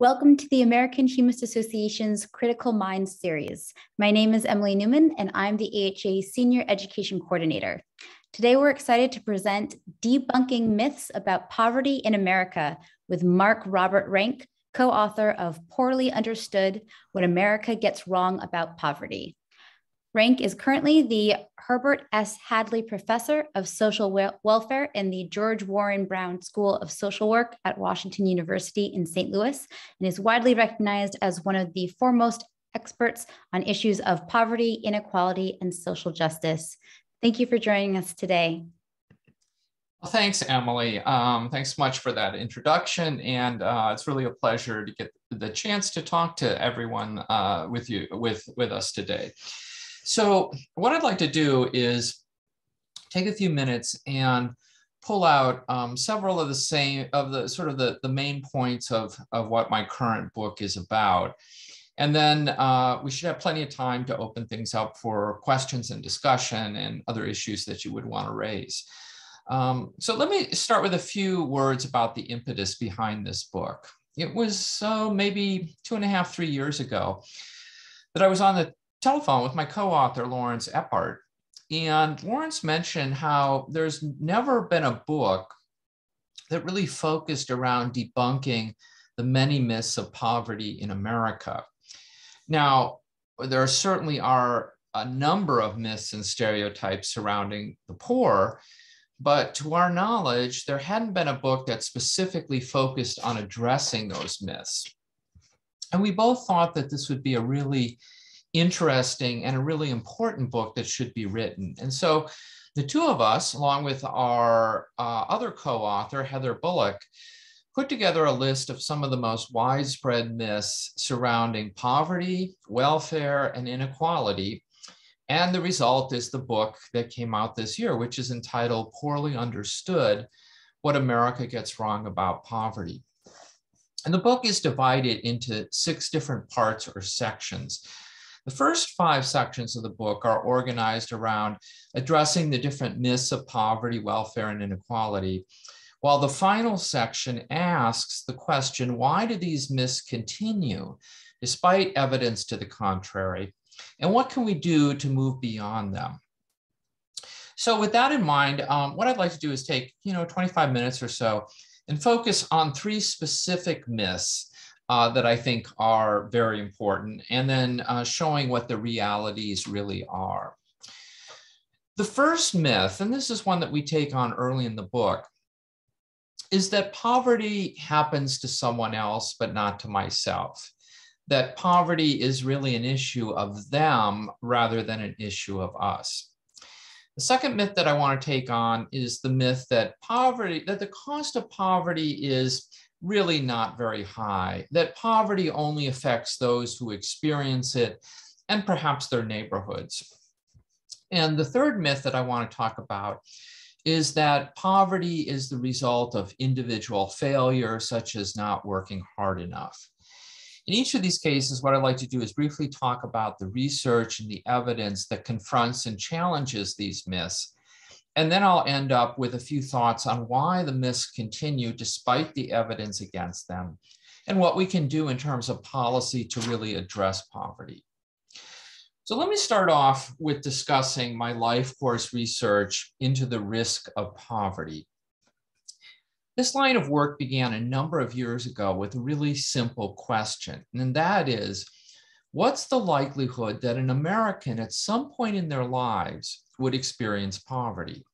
Welcome to the American Humanist Association's Critical Minds series. My name is Emily Newman, and I'm the AHA Senior Education Coordinator. Today, we're excited to present Debunking Myths About Poverty in America with Mark Robert Rank, co author of Poorly Understood What America Gets Wrong About Poverty. Rank is currently the Herbert S. Hadley Professor of Social Welfare in the George Warren Brown School of Social Work at Washington University in St. Louis and is widely recognized as one of the foremost experts on issues of poverty, inequality, and social justice. Thank you for joining us today. Well, thanks, Emily. Um, thanks much for that introduction. And uh, it's really a pleasure to get the chance to talk to everyone uh, with you, with, with us today. So what I'd like to do is take a few minutes and pull out um, several of the same of the sort of the, the main points of, of what my current book is about. And then uh, we should have plenty of time to open things up for questions and discussion and other issues that you would want to raise. Um, so let me start with a few words about the impetus behind this book. It was uh, maybe two and a half, three years ago that I was on the telephone with my co-author, Lawrence Eppard. And Lawrence mentioned how there's never been a book that really focused around debunking the many myths of poverty in America. Now, there certainly are a number of myths and stereotypes surrounding the poor, but to our knowledge, there hadn't been a book that specifically focused on addressing those myths. And we both thought that this would be a really interesting and a really important book that should be written. And so the two of us, along with our uh, other co-author, Heather Bullock, put together a list of some of the most widespread myths surrounding poverty, welfare, and inequality. And the result is the book that came out this year, which is entitled Poorly Understood, What America Gets Wrong About Poverty. And the book is divided into six different parts or sections. The first five sections of the book are organized around addressing the different myths of poverty, welfare, and inequality, while the final section asks the question, why do these myths continue despite evidence to the contrary? And what can we do to move beyond them? So with that in mind, um, what I'd like to do is take, you know, 25 minutes or so and focus on three specific myths uh, that I think are very important, and then uh, showing what the realities really are. The first myth, and this is one that we take on early in the book, is that poverty happens to someone else, but not to myself. That poverty is really an issue of them rather than an issue of us. The second myth that I want to take on is the myth that poverty, that the cost of poverty is really not very high, that poverty only affects those who experience it and perhaps their neighborhoods. And the third myth that I want to talk about is that poverty is the result of individual failure, such as not working hard enough. In each of these cases, what I'd like to do is briefly talk about the research and the evidence that confronts and challenges these myths and then I'll end up with a few thoughts on why the myths continue despite the evidence against them and what we can do in terms of policy to really address poverty. So let me start off with discussing my life course research into the risk of poverty. This line of work began a number of years ago with a really simple question, and that is, what's the likelihood that an American at some point in their lives would experience poverty.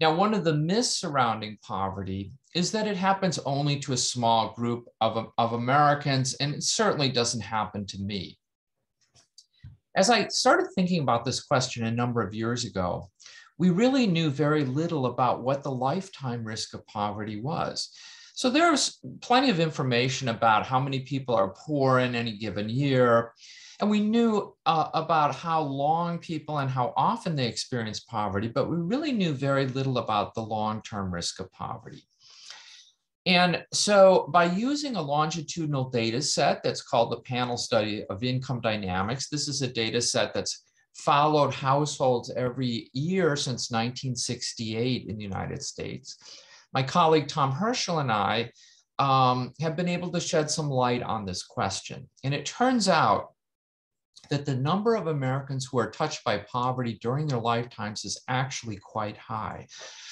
Now, one of the myths surrounding poverty is that it happens only to a small group of, of Americans, and it certainly doesn't happen to me. As I started thinking about this question a number of years ago, we really knew very little about what the lifetime risk of poverty was. So there's plenty of information about how many people are poor in any given year, and we knew uh, about how long people and how often they experience poverty, but we really knew very little about the long-term risk of poverty. And so by using a longitudinal data set that's called the panel study of income dynamics, this is a data set that's followed households every year since 1968 in the United States. My colleague Tom Hirschl and I um, have been able to shed some light on this question. And it turns out that the number of Americans who are touched by poverty during their lifetimes is actually quite high.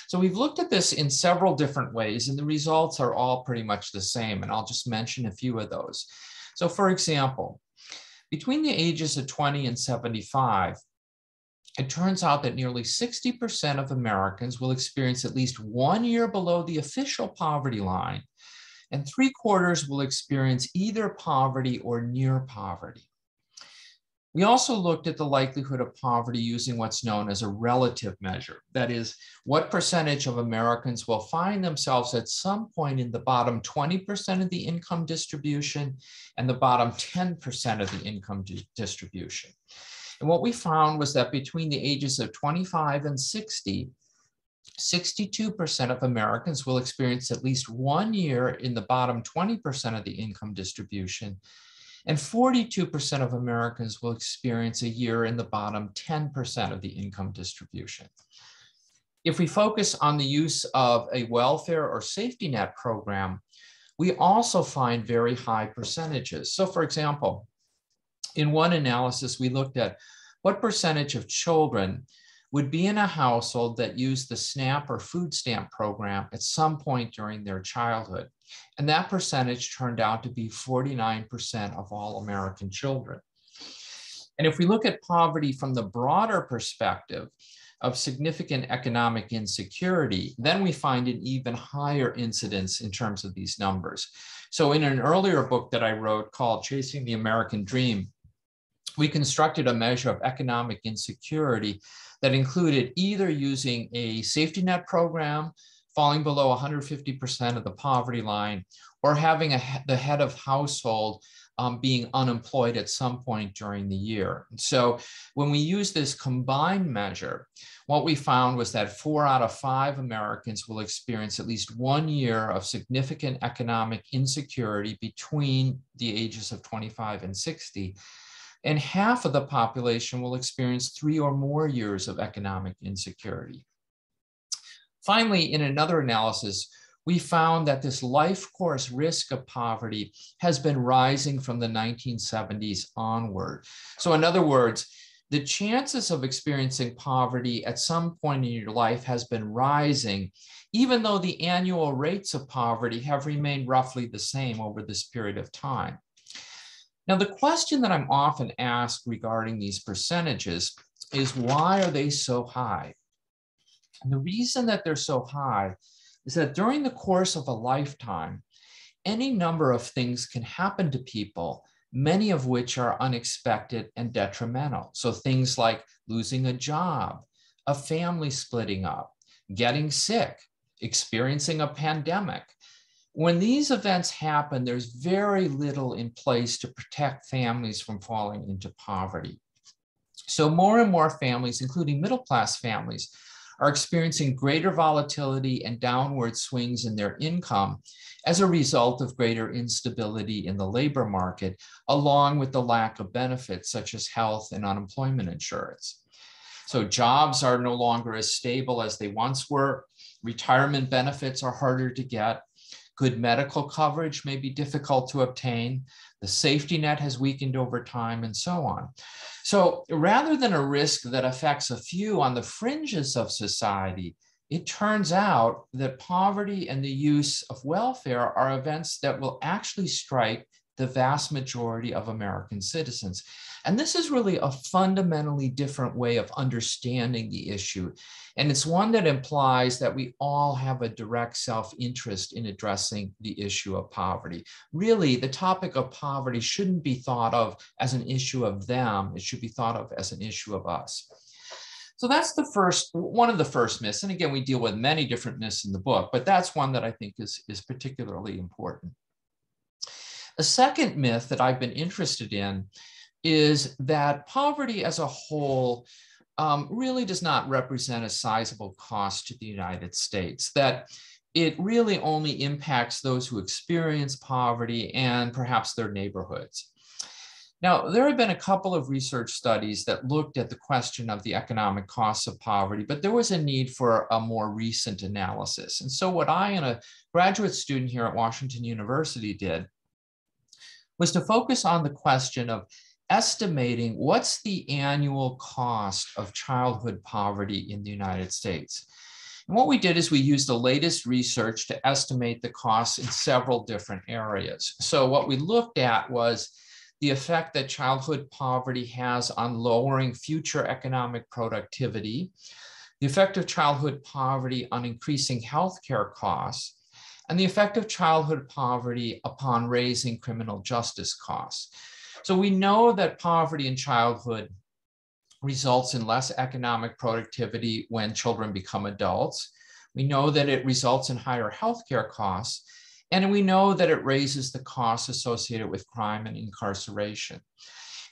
So we've looked at this in several different ways, and the results are all pretty much the same. And I'll just mention a few of those. So, for example, between the ages of 20 and 75, it turns out that nearly 60% of Americans will experience at least one year below the official poverty line, and three quarters will experience either poverty or near poverty. We also looked at the likelihood of poverty using what's known as a relative measure. That is, what percentage of Americans will find themselves at some point in the bottom 20% of the income distribution and the bottom 10% of the income distribution. And what we found was that between the ages of 25 and 60, 62% of Americans will experience at least one year in the bottom 20% of the income distribution, and 42% of Americans will experience a year in the bottom 10% of the income distribution. If we focus on the use of a welfare or safety net program, we also find very high percentages. So for example, in one analysis, we looked at what percentage of children would be in a household that used the SNAP or food stamp program at some point during their childhood. And that percentage turned out to be 49% of all American children. And if we look at poverty from the broader perspective of significant economic insecurity, then we find an even higher incidence in terms of these numbers. So in an earlier book that I wrote called Chasing the American Dream, we constructed a measure of economic insecurity that included either using a safety net program falling below 150% of the poverty line or having a, the head of household um, being unemployed at some point during the year. So when we use this combined measure, what we found was that four out of five Americans will experience at least one year of significant economic insecurity between the ages of 25 and 60 and half of the population will experience three or more years of economic insecurity. Finally, in another analysis, we found that this life course risk of poverty has been rising from the 1970s onward. So in other words, the chances of experiencing poverty at some point in your life has been rising, even though the annual rates of poverty have remained roughly the same over this period of time. Now, the question that I'm often asked regarding these percentages is why are they so high? And the reason that they're so high is that during the course of a lifetime, any number of things can happen to people, many of which are unexpected and detrimental. So things like losing a job, a family splitting up, getting sick, experiencing a pandemic, when these events happen, there's very little in place to protect families from falling into poverty. So more and more families, including middle class families, are experiencing greater volatility and downward swings in their income as a result of greater instability in the labor market, along with the lack of benefits such as health and unemployment insurance. So jobs are no longer as stable as they once were. Retirement benefits are harder to get. Good medical coverage may be difficult to obtain. The safety net has weakened over time and so on. So rather than a risk that affects a few on the fringes of society, it turns out that poverty and the use of welfare are events that will actually strike the vast majority of American citizens. And this is really a fundamentally different way of understanding the issue. And it's one that implies that we all have a direct self interest in addressing the issue of poverty. Really, the topic of poverty shouldn't be thought of as an issue of them, it should be thought of as an issue of us. So that's the first, one of the first myths. And again, we deal with many different myths in the book, but that's one that I think is, is particularly important. A second myth that I've been interested in is that poverty as a whole um, really does not represent a sizable cost to the United States, that it really only impacts those who experience poverty and perhaps their neighborhoods. Now, there have been a couple of research studies that looked at the question of the economic costs of poverty, but there was a need for a more recent analysis. And so what I and a graduate student here at Washington University did was to focus on the question of estimating what's the annual cost of childhood poverty in the United States. And what we did is we used the latest research to estimate the costs in several different areas. So what we looked at was the effect that childhood poverty has on lowering future economic productivity, the effect of childhood poverty on increasing healthcare costs, and the effect of childhood poverty upon raising criminal justice costs. So we know that poverty in childhood results in less economic productivity when children become adults. We know that it results in higher healthcare costs. And we know that it raises the costs associated with crime and incarceration.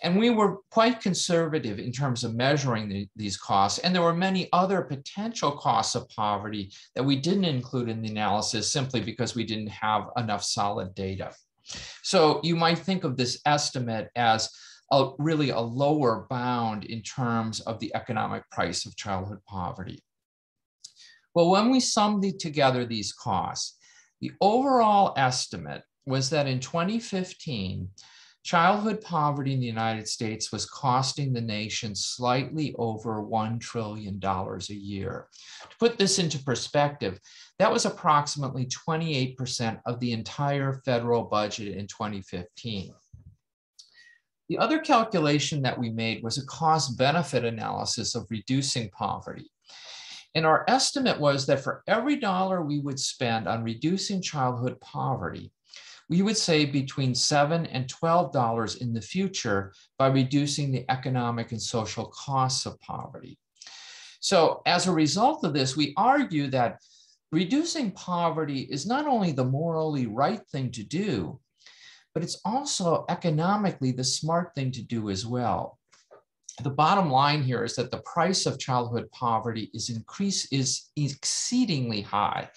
And we were quite conservative in terms of measuring the, these costs. And there were many other potential costs of poverty that we didn't include in the analysis simply because we didn't have enough solid data. So you might think of this estimate as a, really a lower bound in terms of the economic price of childhood poverty. Well, when we sum the, together these costs, the overall estimate was that in 2015, childhood poverty in the United States was costing the nation slightly over $1 trillion a year. To put this into perspective, that was approximately 28% of the entire federal budget in 2015. The other calculation that we made was a cost benefit analysis of reducing poverty. And our estimate was that for every dollar we would spend on reducing childhood poverty, we would save between seven and $12 in the future by reducing the economic and social costs of poverty. So as a result of this, we argue that reducing poverty is not only the morally right thing to do, but it's also economically the smart thing to do as well the bottom line here is that the price of childhood poverty is increase is exceedingly high.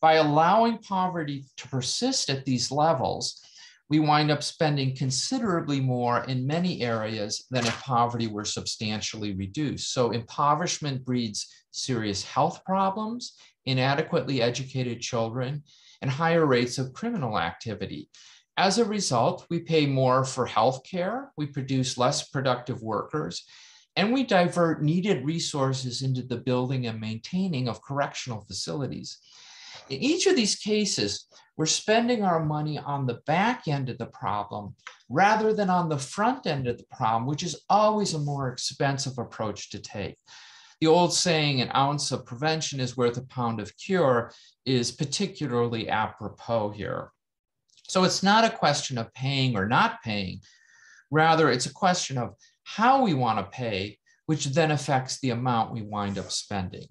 By allowing poverty to persist at these levels, we wind up spending considerably more in many areas than if poverty were substantially reduced. So impoverishment breeds serious health problems, inadequately educated children, and higher rates of criminal activity. As a result, we pay more for healthcare, we produce less productive workers, and we divert needed resources into the building and maintaining of correctional facilities. In each of these cases, we're spending our money on the back end of the problem rather than on the front end of the problem, which is always a more expensive approach to take. The old saying, an ounce of prevention is worth a pound of cure, is particularly apropos here. So it's not a question of paying or not paying. Rather, it's a question of how we want to pay, which then affects the amount we wind up spending.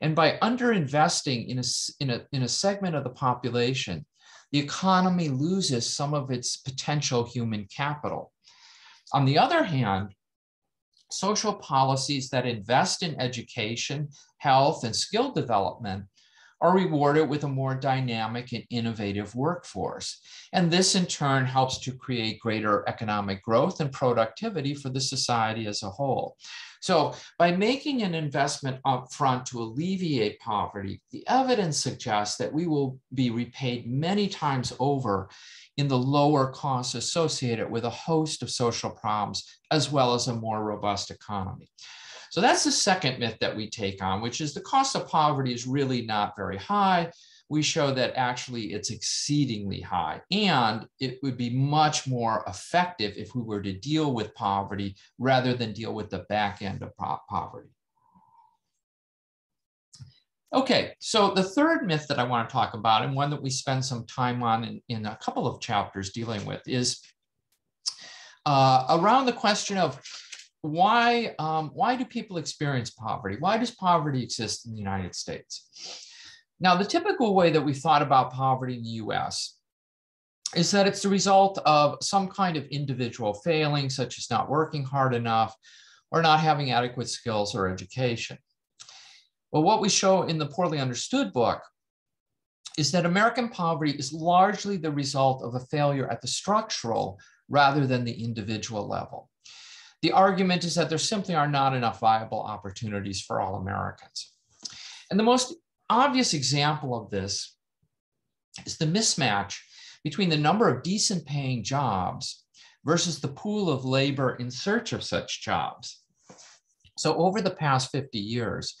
And by underinvesting in a, in a, in a segment of the population, the economy loses some of its potential human capital. On the other hand, social policies that invest in education, health, and skill development are rewarded with a more dynamic and innovative workforce. And this in turn helps to create greater economic growth and productivity for the society as a whole. So by making an investment upfront to alleviate poverty, the evidence suggests that we will be repaid many times over in the lower costs associated with a host of social problems, as well as a more robust economy. So that's the second myth that we take on, which is the cost of poverty is really not very high. We show that actually it's exceedingly high and it would be much more effective if we were to deal with poverty rather than deal with the back end of poverty. Okay, so the third myth that I want to talk about, and one that we spend some time on in, in a couple of chapters dealing with, is uh, around the question of why, um, why do people experience poverty? Why does poverty exist in the United States? Now, the typical way that we thought about poverty in the US is that it's the result of some kind of individual failing, such as not working hard enough or not having adequate skills or education. Well, what we show in the poorly understood book is that American poverty is largely the result of a failure at the structural rather than the individual level. The argument is that there simply are not enough viable opportunities for all Americans. And the most obvious example of this is the mismatch between the number of decent paying jobs versus the pool of labor in search of such jobs. So over the past 50 years,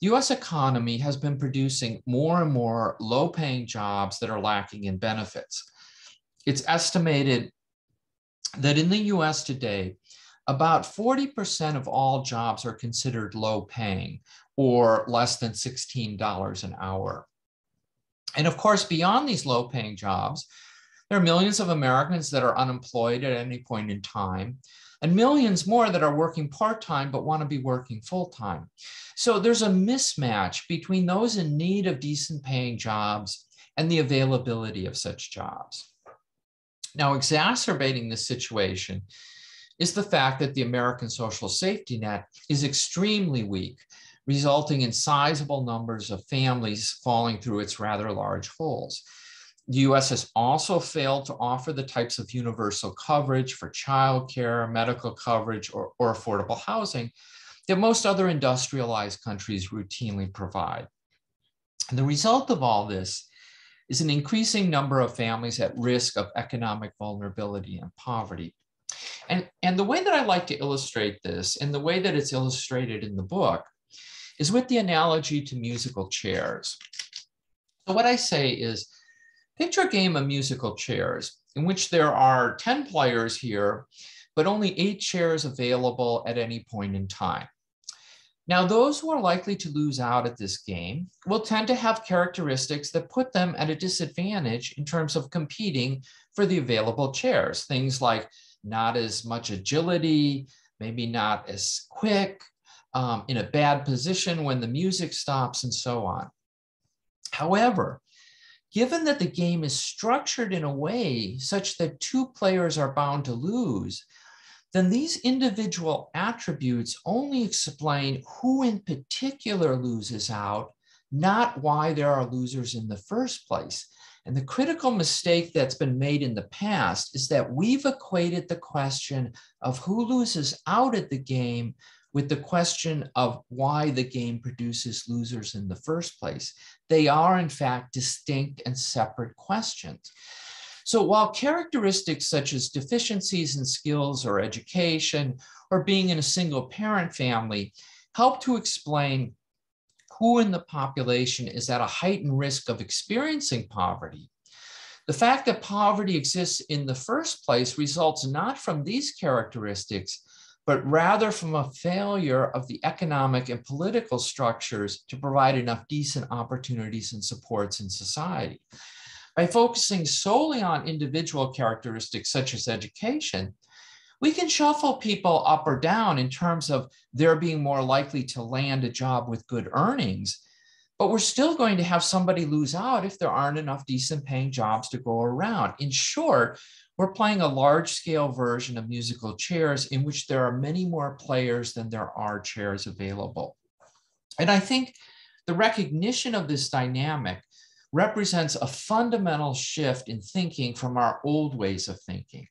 the US economy has been producing more and more low paying jobs that are lacking in benefits. It's estimated that in the US today, about 40% of all jobs are considered low paying or less than $16 an hour. And of course, beyond these low paying jobs, there are millions of Americans that are unemployed at any point in time, and millions more that are working part time but want to be working full time. So there's a mismatch between those in need of decent paying jobs and the availability of such jobs. Now, exacerbating this situation is the fact that the American social safety net is extremely weak, resulting in sizable numbers of families falling through its rather large holes. The US has also failed to offer the types of universal coverage for childcare, medical coverage, or, or affordable housing that most other industrialized countries routinely provide. And the result of all this is an increasing number of families at risk of economic vulnerability and poverty. And, and the way that I like to illustrate this, and the way that it's illustrated in the book, is with the analogy to musical chairs. So what I say is, picture a game of musical chairs in which there are 10 players here, but only eight chairs available at any point in time. Now, those who are likely to lose out at this game will tend to have characteristics that put them at a disadvantage in terms of competing for the available chairs. Things like not as much agility, maybe not as quick, um, in a bad position when the music stops, and so on. However, given that the game is structured in a way such that two players are bound to lose, then these individual attributes only explain who in particular loses out, not why there are losers in the first place. And the critical mistake that's been made in the past is that we've equated the question of who loses out at the game with the question of why the game produces losers in the first place. They are, in fact, distinct and separate questions. So while characteristics such as deficiencies in skills or education or being in a single parent family help to explain who in the population is at a heightened risk of experiencing poverty, the fact that poverty exists in the first place results not from these characteristics, but rather from a failure of the economic and political structures to provide enough decent opportunities and supports in society. By focusing solely on individual characteristics such as education, we can shuffle people up or down in terms of their being more likely to land a job with good earnings. But we're still going to have somebody lose out if there aren't enough decent paying jobs to go around. In short, we're playing a large scale version of musical chairs in which there are many more players than there are chairs available. And I think the recognition of this dynamic represents a fundamental shift in thinking from our old ways of thinking.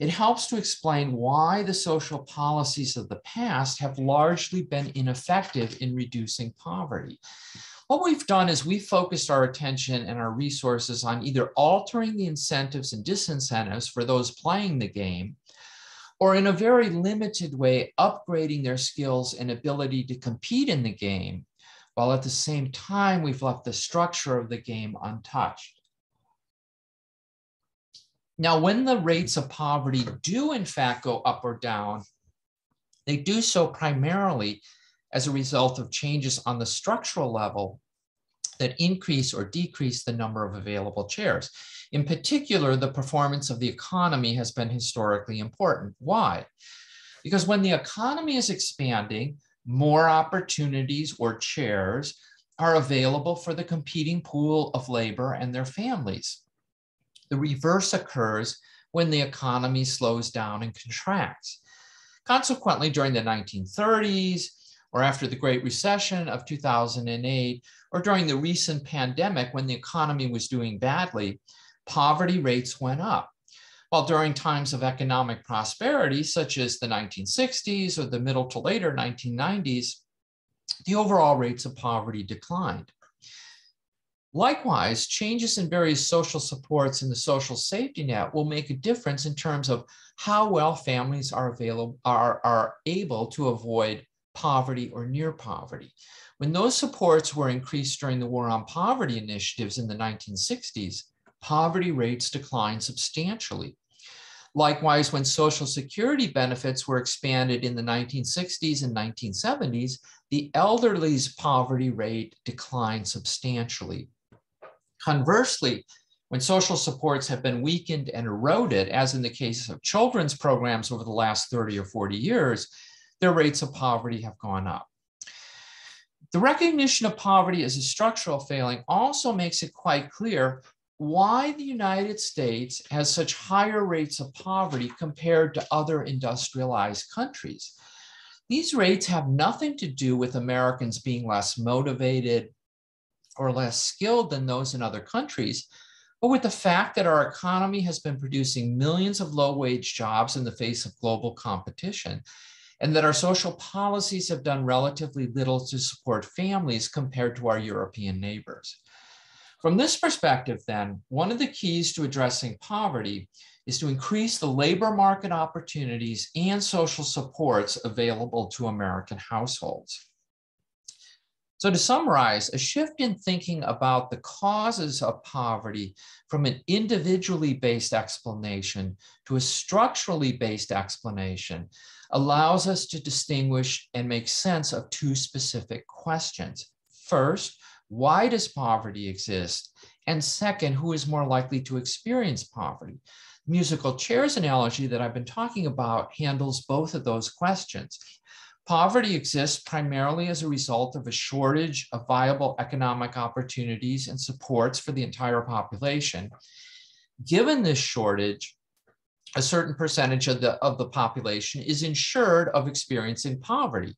It helps to explain why the social policies of the past have largely been ineffective in reducing poverty. What we've done is we've focused our attention and our resources on either altering the incentives and disincentives for those playing the game, or in a very limited way, upgrading their skills and ability to compete in the game while at the same time we've left the structure of the game untouched. Now, when the rates of poverty do in fact go up or down, they do so primarily as a result of changes on the structural level that increase or decrease the number of available chairs. In particular, the performance of the economy has been historically important. Why? Because when the economy is expanding, more opportunities or chairs are available for the competing pool of labor and their families. The reverse occurs when the economy slows down and contracts. Consequently, during the 1930s, or after the Great Recession of 2008, or during the recent pandemic when the economy was doing badly, poverty rates went up. While during times of economic prosperity, such as the 1960s or the middle to later 1990s, the overall rates of poverty declined. Likewise, changes in various social supports in the social safety net will make a difference in terms of how well families are, available, are, are able to avoid poverty or near poverty. When those supports were increased during the War on Poverty initiatives in the 1960s, poverty rates declined substantially. Likewise, when Social Security benefits were expanded in the 1960s and 1970s, the elderly's poverty rate declined substantially. Conversely, when social supports have been weakened and eroded, as in the case of children's programs over the last 30 or 40 years, their rates of poverty have gone up. The recognition of poverty as a structural failing also makes it quite clear why the United States has such higher rates of poverty compared to other industrialized countries. These rates have nothing to do with Americans being less motivated or less skilled than those in other countries, but with the fact that our economy has been producing millions of low wage jobs in the face of global competition, and that our social policies have done relatively little to support families compared to our European neighbors. From this perspective, then, one of the keys to addressing poverty is to increase the labor market opportunities and social supports available to American households. So to summarize, a shift in thinking about the causes of poverty from an individually based explanation to a structurally based explanation allows us to distinguish and make sense of two specific questions. First, why does poverty exist? And second, who is more likely to experience poverty? The musical chairs analogy that I've been talking about handles both of those questions. Poverty exists primarily as a result of a shortage of viable economic opportunities and supports for the entire population. Given this shortage, a certain percentage of the, of the population is insured of experiencing poverty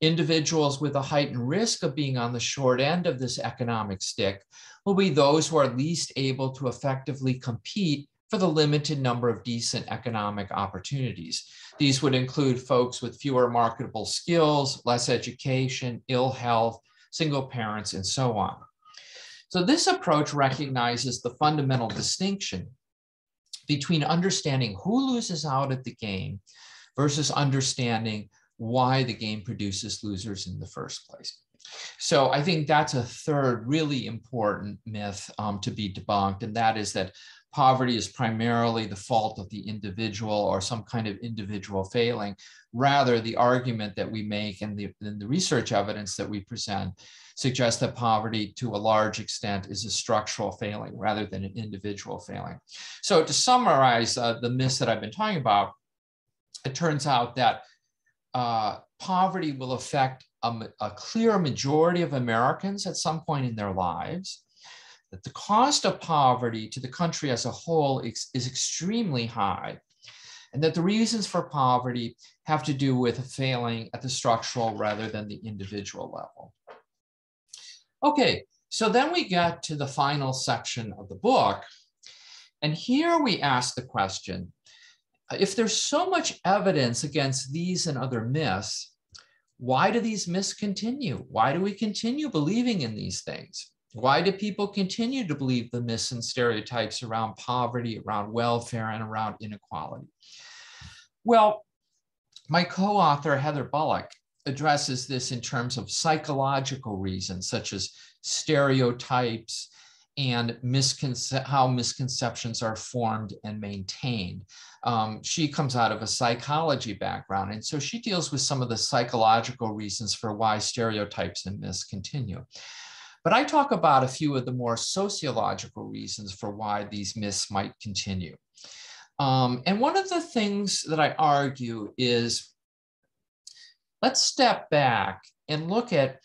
individuals with a heightened risk of being on the short end of this economic stick will be those who are least able to effectively compete for the limited number of decent economic opportunities. These would include folks with fewer marketable skills, less education, ill health, single parents, and so on. So this approach recognizes the fundamental distinction between understanding who loses out at the game versus understanding why the game produces losers in the first place. So I think that's a third really important myth um, to be debunked, and that is that poverty is primarily the fault of the individual or some kind of individual failing. Rather, the argument that we make and the, and the research evidence that we present suggests that poverty to a large extent is a structural failing rather than an individual failing. So to summarize uh, the myths that I've been talking about, it turns out that uh, poverty will affect a, a clear majority of Americans at some point in their lives, that the cost of poverty to the country as a whole is, is extremely high, and that the reasons for poverty have to do with failing at the structural rather than the individual level. Okay, so then we get to the final section of the book. And here we ask the question, if there's so much evidence against these and other myths, why do these myths continue? Why do we continue believing in these things? Why do people continue to believe the myths and stereotypes around poverty, around welfare, and around inequality? Well, my co author, Heather Bullock, addresses this in terms of psychological reasons, such as stereotypes and misconce- how misconceptions are formed and maintained. Um, she comes out of a psychology background, and so she deals with some of the psychological reasons for why stereotypes and myths continue. But I talk about a few of the more sociological reasons for why these myths might continue. Um, and one of the things that I argue is let's step back and look at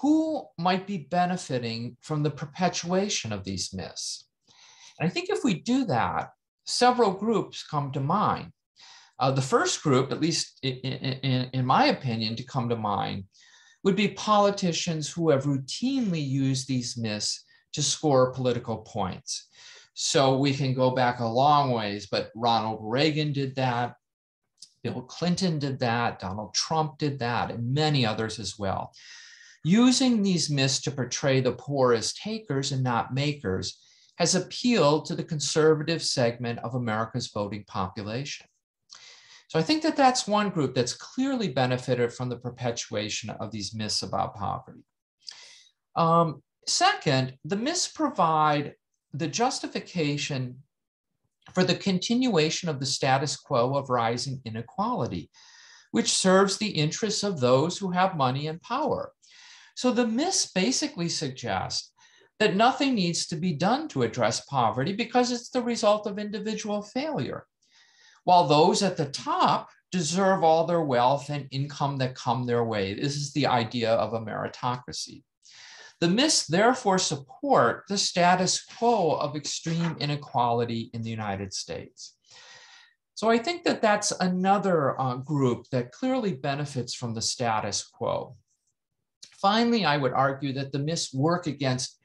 who might be benefiting from the perpetuation of these myths? And I think if we do that, several groups come to mind. Uh, the first group, at least in, in, in my opinion, to come to mind would be politicians who have routinely used these myths to score political points. So we can go back a long ways, but Ronald Reagan did that. Bill Clinton did that. Donald Trump did that, and many others as well. Using these myths to portray the poor as takers and not makers has appealed to the conservative segment of America's voting population. So I think that that's one group that's clearly benefited from the perpetuation of these myths about poverty. Um, second, the myths provide the justification for the continuation of the status quo of rising inequality, which serves the interests of those who have money and power. So the myths basically suggest that nothing needs to be done to address poverty because it's the result of individual failure while those at the top deserve all their wealth and income that come their way. This is the idea of a meritocracy. The myths therefore support the status quo of extreme inequality in the United States. So I think that that's another uh, group that clearly benefits from the status quo. Finally, I would argue that the myths work against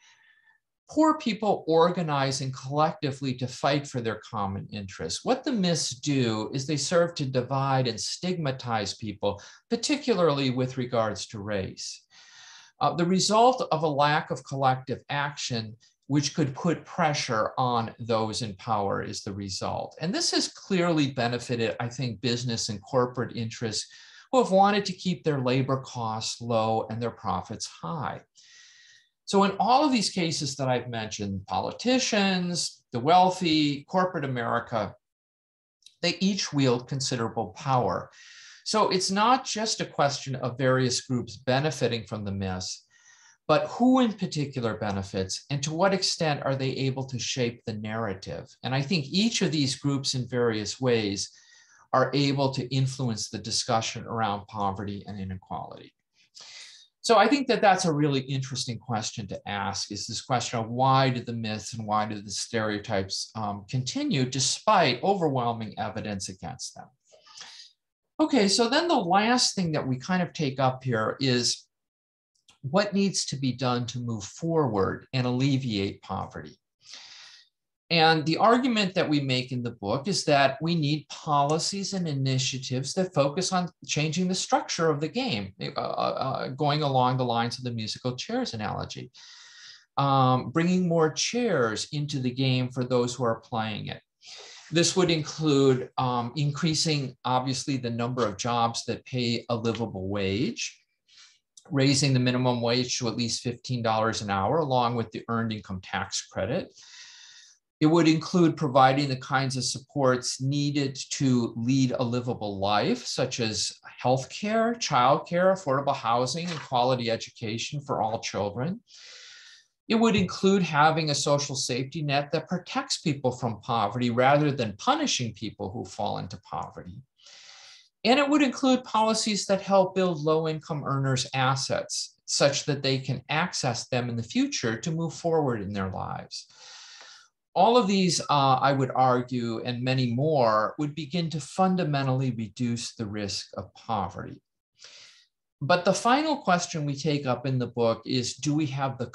poor people organizing collectively to fight for their common interests. What the myths do is they serve to divide and stigmatize people, particularly with regards to race. Uh, the result of a lack of collective action which could put pressure on those in power is the result. And this has clearly benefited, I think, business and corporate interests who have wanted to keep their labor costs low and their profits high. So in all of these cases that I've mentioned, politicians, the wealthy, corporate America, they each wield considerable power. So it's not just a question of various groups benefiting from the myths, but who in particular benefits and to what extent are they able to shape the narrative? And I think each of these groups in various ways are able to influence the discussion around poverty and inequality. So I think that that's a really interesting question to ask is this question of why did the myths and why did the stereotypes um, continue despite overwhelming evidence against them? Okay, so then the last thing that we kind of take up here is what needs to be done to move forward and alleviate poverty. And the argument that we make in the book is that we need policies and initiatives that focus on changing the structure of the game, uh, uh, uh, going along the lines of the musical chairs analogy. Um, bringing more chairs into the game for those who are playing it. This would include um, increasing, obviously, the number of jobs that pay a livable wage, raising the minimum wage to at least $15 an hour, along with the earned income tax credit it would include providing the kinds of supports needed to lead a livable life, such as healthcare, childcare, affordable housing, and quality education for all children. It would include having a social safety net that protects people from poverty rather than punishing people who fall into poverty. And it would include policies that help build low income earners' assets such that they can access them in the future to move forward in their lives all of these, uh, I would argue, and many more, would begin to fundamentally reduce the risk of poverty. But the final question we take up in the book is: Do we have the,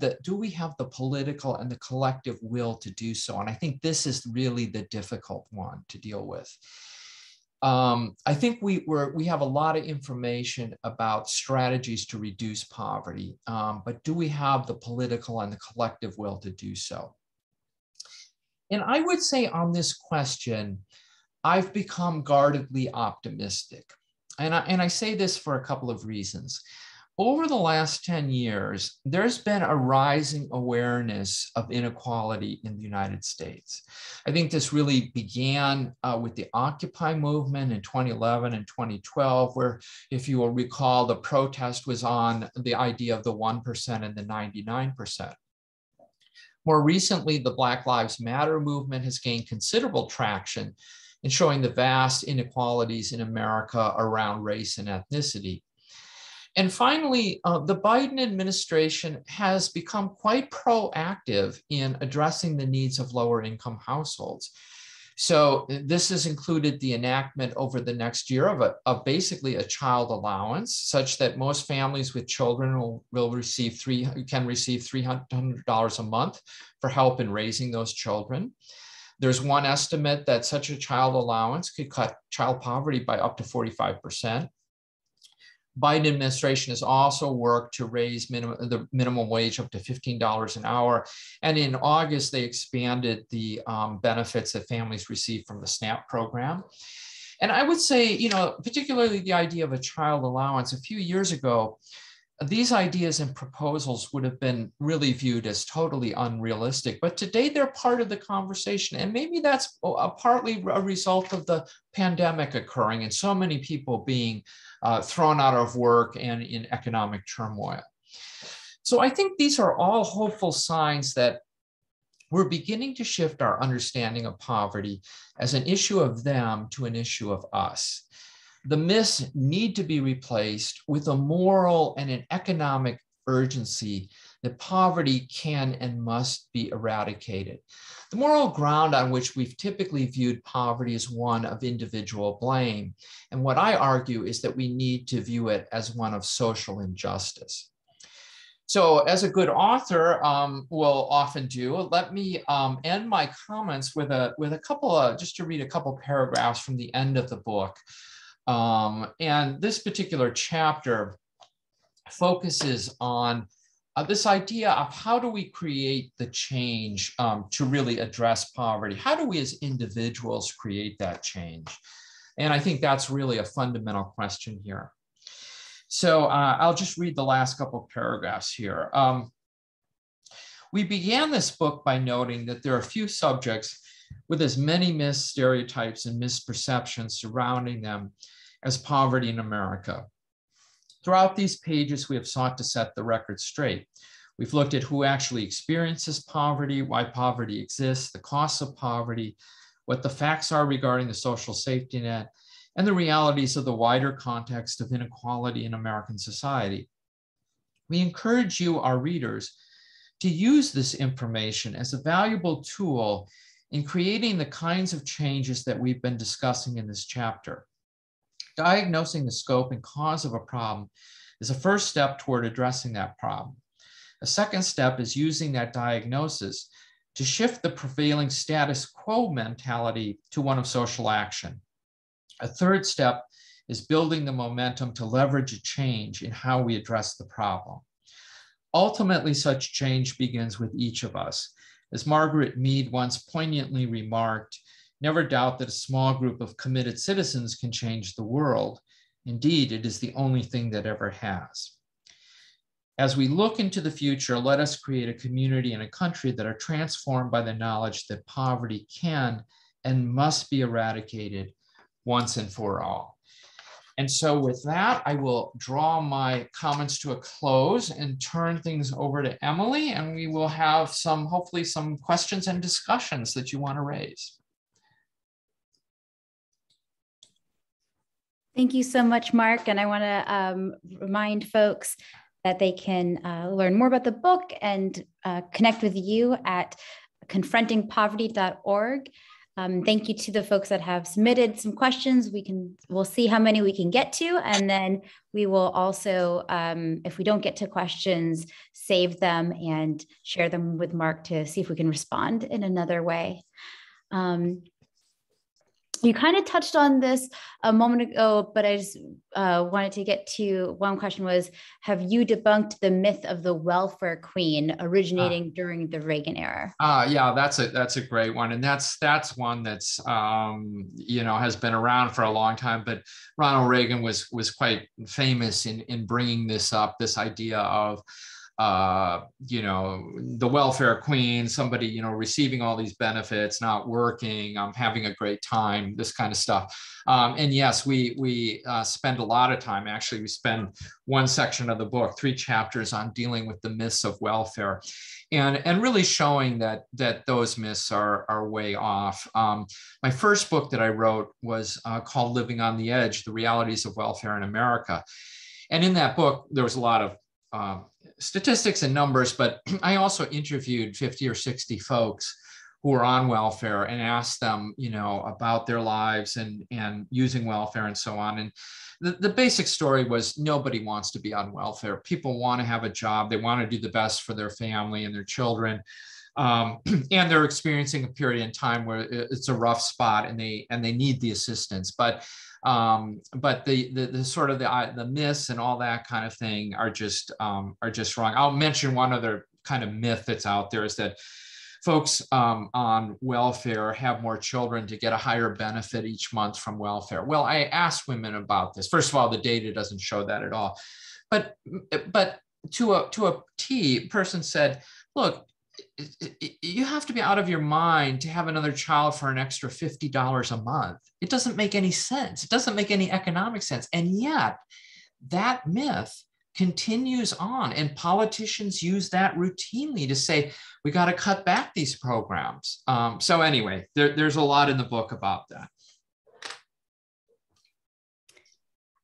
the do we have the political and the collective will to do so? And I think this is really the difficult one to deal with. Um, I think we we we have a lot of information about strategies to reduce poverty, um, but do we have the political and the collective will to do so? And I would say on this question, I've become guardedly optimistic. And I, and I say this for a couple of reasons. Over the last 10 years, there's been a rising awareness of inequality in the United States. I think this really began uh, with the Occupy movement in 2011 and 2012, where, if you will recall, the protest was on the idea of the 1% and the 99%. More recently, the Black Lives Matter movement has gained considerable traction in showing the vast inequalities in America around race and ethnicity. And finally, uh, the Biden administration has become quite proactive in addressing the needs of lower income households. So this has included the enactment over the next year of, a, of basically a child allowance, such that most families with children will, will receive three can receive $300 a month for help in raising those children. There's one estimate that such a child allowance could cut child poverty by up to 45%. Biden administration has also worked to raise the minimum wage up to $15 an hour. And in August, they expanded the um, benefits that families receive from the SNAP program. And I would say, you know, particularly the idea of a child allowance, a few years ago, these ideas and proposals would have been really viewed as totally unrealistic, but today they're part of the conversation. And maybe that's a, partly a result of the pandemic occurring and so many people being uh, thrown out of work and in economic turmoil. So I think these are all hopeful signs that we're beginning to shift our understanding of poverty as an issue of them to an issue of us the myths need to be replaced with a moral and an economic urgency that poverty can and must be eradicated. The moral ground on which we've typically viewed poverty is one of individual blame. And what I argue is that we need to view it as one of social injustice. So as a good author um, will often do, let me um, end my comments with a, with a couple of, just to read a couple paragraphs from the end of the book. Um, and this particular chapter focuses on uh, this idea of how do we create the change um, to really address poverty? How do we as individuals create that change? And I think that's really a fundamental question here. So uh, I'll just read the last couple of paragraphs here. Um, we began this book by noting that there are few subjects with as many myths, stereotypes, and misperceptions surrounding them as poverty in America. Throughout these pages, we have sought to set the record straight. We've looked at who actually experiences poverty, why poverty exists, the costs of poverty, what the facts are regarding the social safety net, and the realities of the wider context of inequality in American society. We encourage you, our readers, to use this information as a valuable tool in creating the kinds of changes that we've been discussing in this chapter. Diagnosing the scope and cause of a problem is a first step toward addressing that problem. A second step is using that diagnosis to shift the prevailing status quo mentality to one of social action. A third step is building the momentum to leverage a change in how we address the problem. Ultimately, such change begins with each of us. As Margaret Mead once poignantly remarked, Never doubt that a small group of committed citizens can change the world. Indeed, it is the only thing that ever has. As we look into the future, let us create a community and a country that are transformed by the knowledge that poverty can and must be eradicated once and for all. And so with that, I will draw my comments to a close and turn things over to Emily, and we will have some, hopefully some questions and discussions that you want to raise. Thank you so much, Mark. And I want to um, remind folks that they can uh, learn more about the book and uh, connect with you at confrontingpoverty.org. Um, thank you to the folks that have submitted some questions. We can we'll see how many we can get to, and then we will also, um, if we don't get to questions, save them and share them with Mark to see if we can respond in another way. Um, you kind of touched on this a moment ago, but I just uh, wanted to get to one question was Have you debunked the myth of the welfare queen originating uh, during the Reagan era? Uh, yeah, that's a that's a great one. And that's that's one that's um, you know has been around for a long time. But Ronald Reagan was was quite famous in in bringing this up, this idea of uh, you know, the welfare queen, somebody, you know, receiving all these benefits, not working, um, having a great time, this kind of stuff. Um, and yes, we we uh, spend a lot of time. Actually, we spend one section of the book, three chapters, on dealing with the myths of welfare, and and really showing that that those myths are are way off. Um, my first book that I wrote was uh, called "Living on the Edge: The Realities of Welfare in America," and in that book, there was a lot of uh, statistics and numbers, but I also interviewed 50 or 60 folks who are on welfare and asked them, you know, about their lives and and using welfare and so on. And the, the basic story was nobody wants to be on welfare. People want to have a job. They want to do the best for their family and their children. Um, and they're experiencing a period in time where it's a rough spot and they and they need the assistance. But um, but the, the, the sort of the the myths and all that kind of thing are just um, are just wrong. I'll mention one other kind of myth that's out there is that folks um, on welfare have more children to get a higher benefit each month from welfare. Well, I asked women about this. First of all, the data doesn't show that at all. But but to a to a T, person said, look, you have to be out of your mind to have another child for an extra $50 a month. It doesn't make any sense. It doesn't make any economic sense. And yet, that myth continues on, and politicians use that routinely to say, we got to cut back these programs. Um, so, anyway, there, there's a lot in the book about that.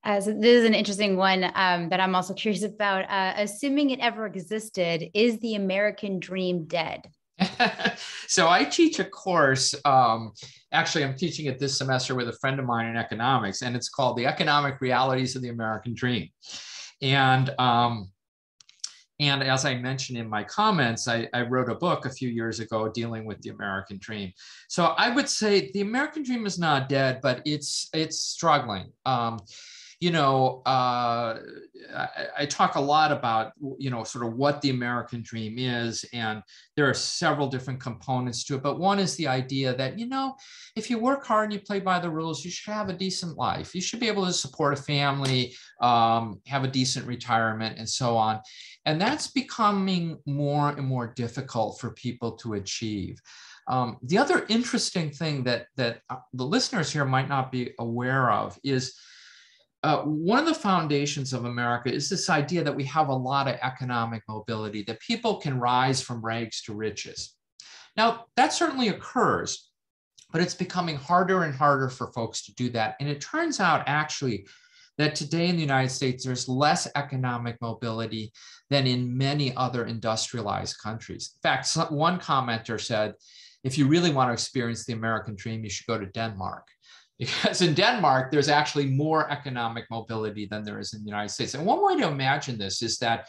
Uh, so this is an interesting one um, that I'm also curious about. Uh, assuming it ever existed, is the American dream dead? so I teach a course. Um, actually, I'm teaching it this semester with a friend of mine in economics, and it's called "The Economic Realities of the American Dream." And um, and as I mentioned in my comments, I, I, wrote a book a few years ago dealing with the American dream. So I would say the American dream is not dead, but it's it's struggling. Um, you know, uh, I, I, talk a lot about, you know, sort of what the American dream is. And there are several different components to it. But one is the idea that, you know, if you work hard and you play by the rules, you should have a decent life. You should be able to support a family, um, have a decent retirement, and so on. And that's becoming more and more difficult for people to achieve. Um, the other interesting thing that, that uh, the listeners here might not be aware of is uh, one of the foundations of America is this idea that we have a lot of economic mobility, that people can rise from rags to riches. Now, that certainly occurs, but it's becoming harder and harder for folks to do that. And it turns out actually that today in the United States, there's less economic mobility than in many other industrialized countries. In fact, one commenter said, if you really want to experience the American dream, you should go to Denmark because in Denmark, there's actually more economic mobility than there is in the United States. And one way to imagine this is that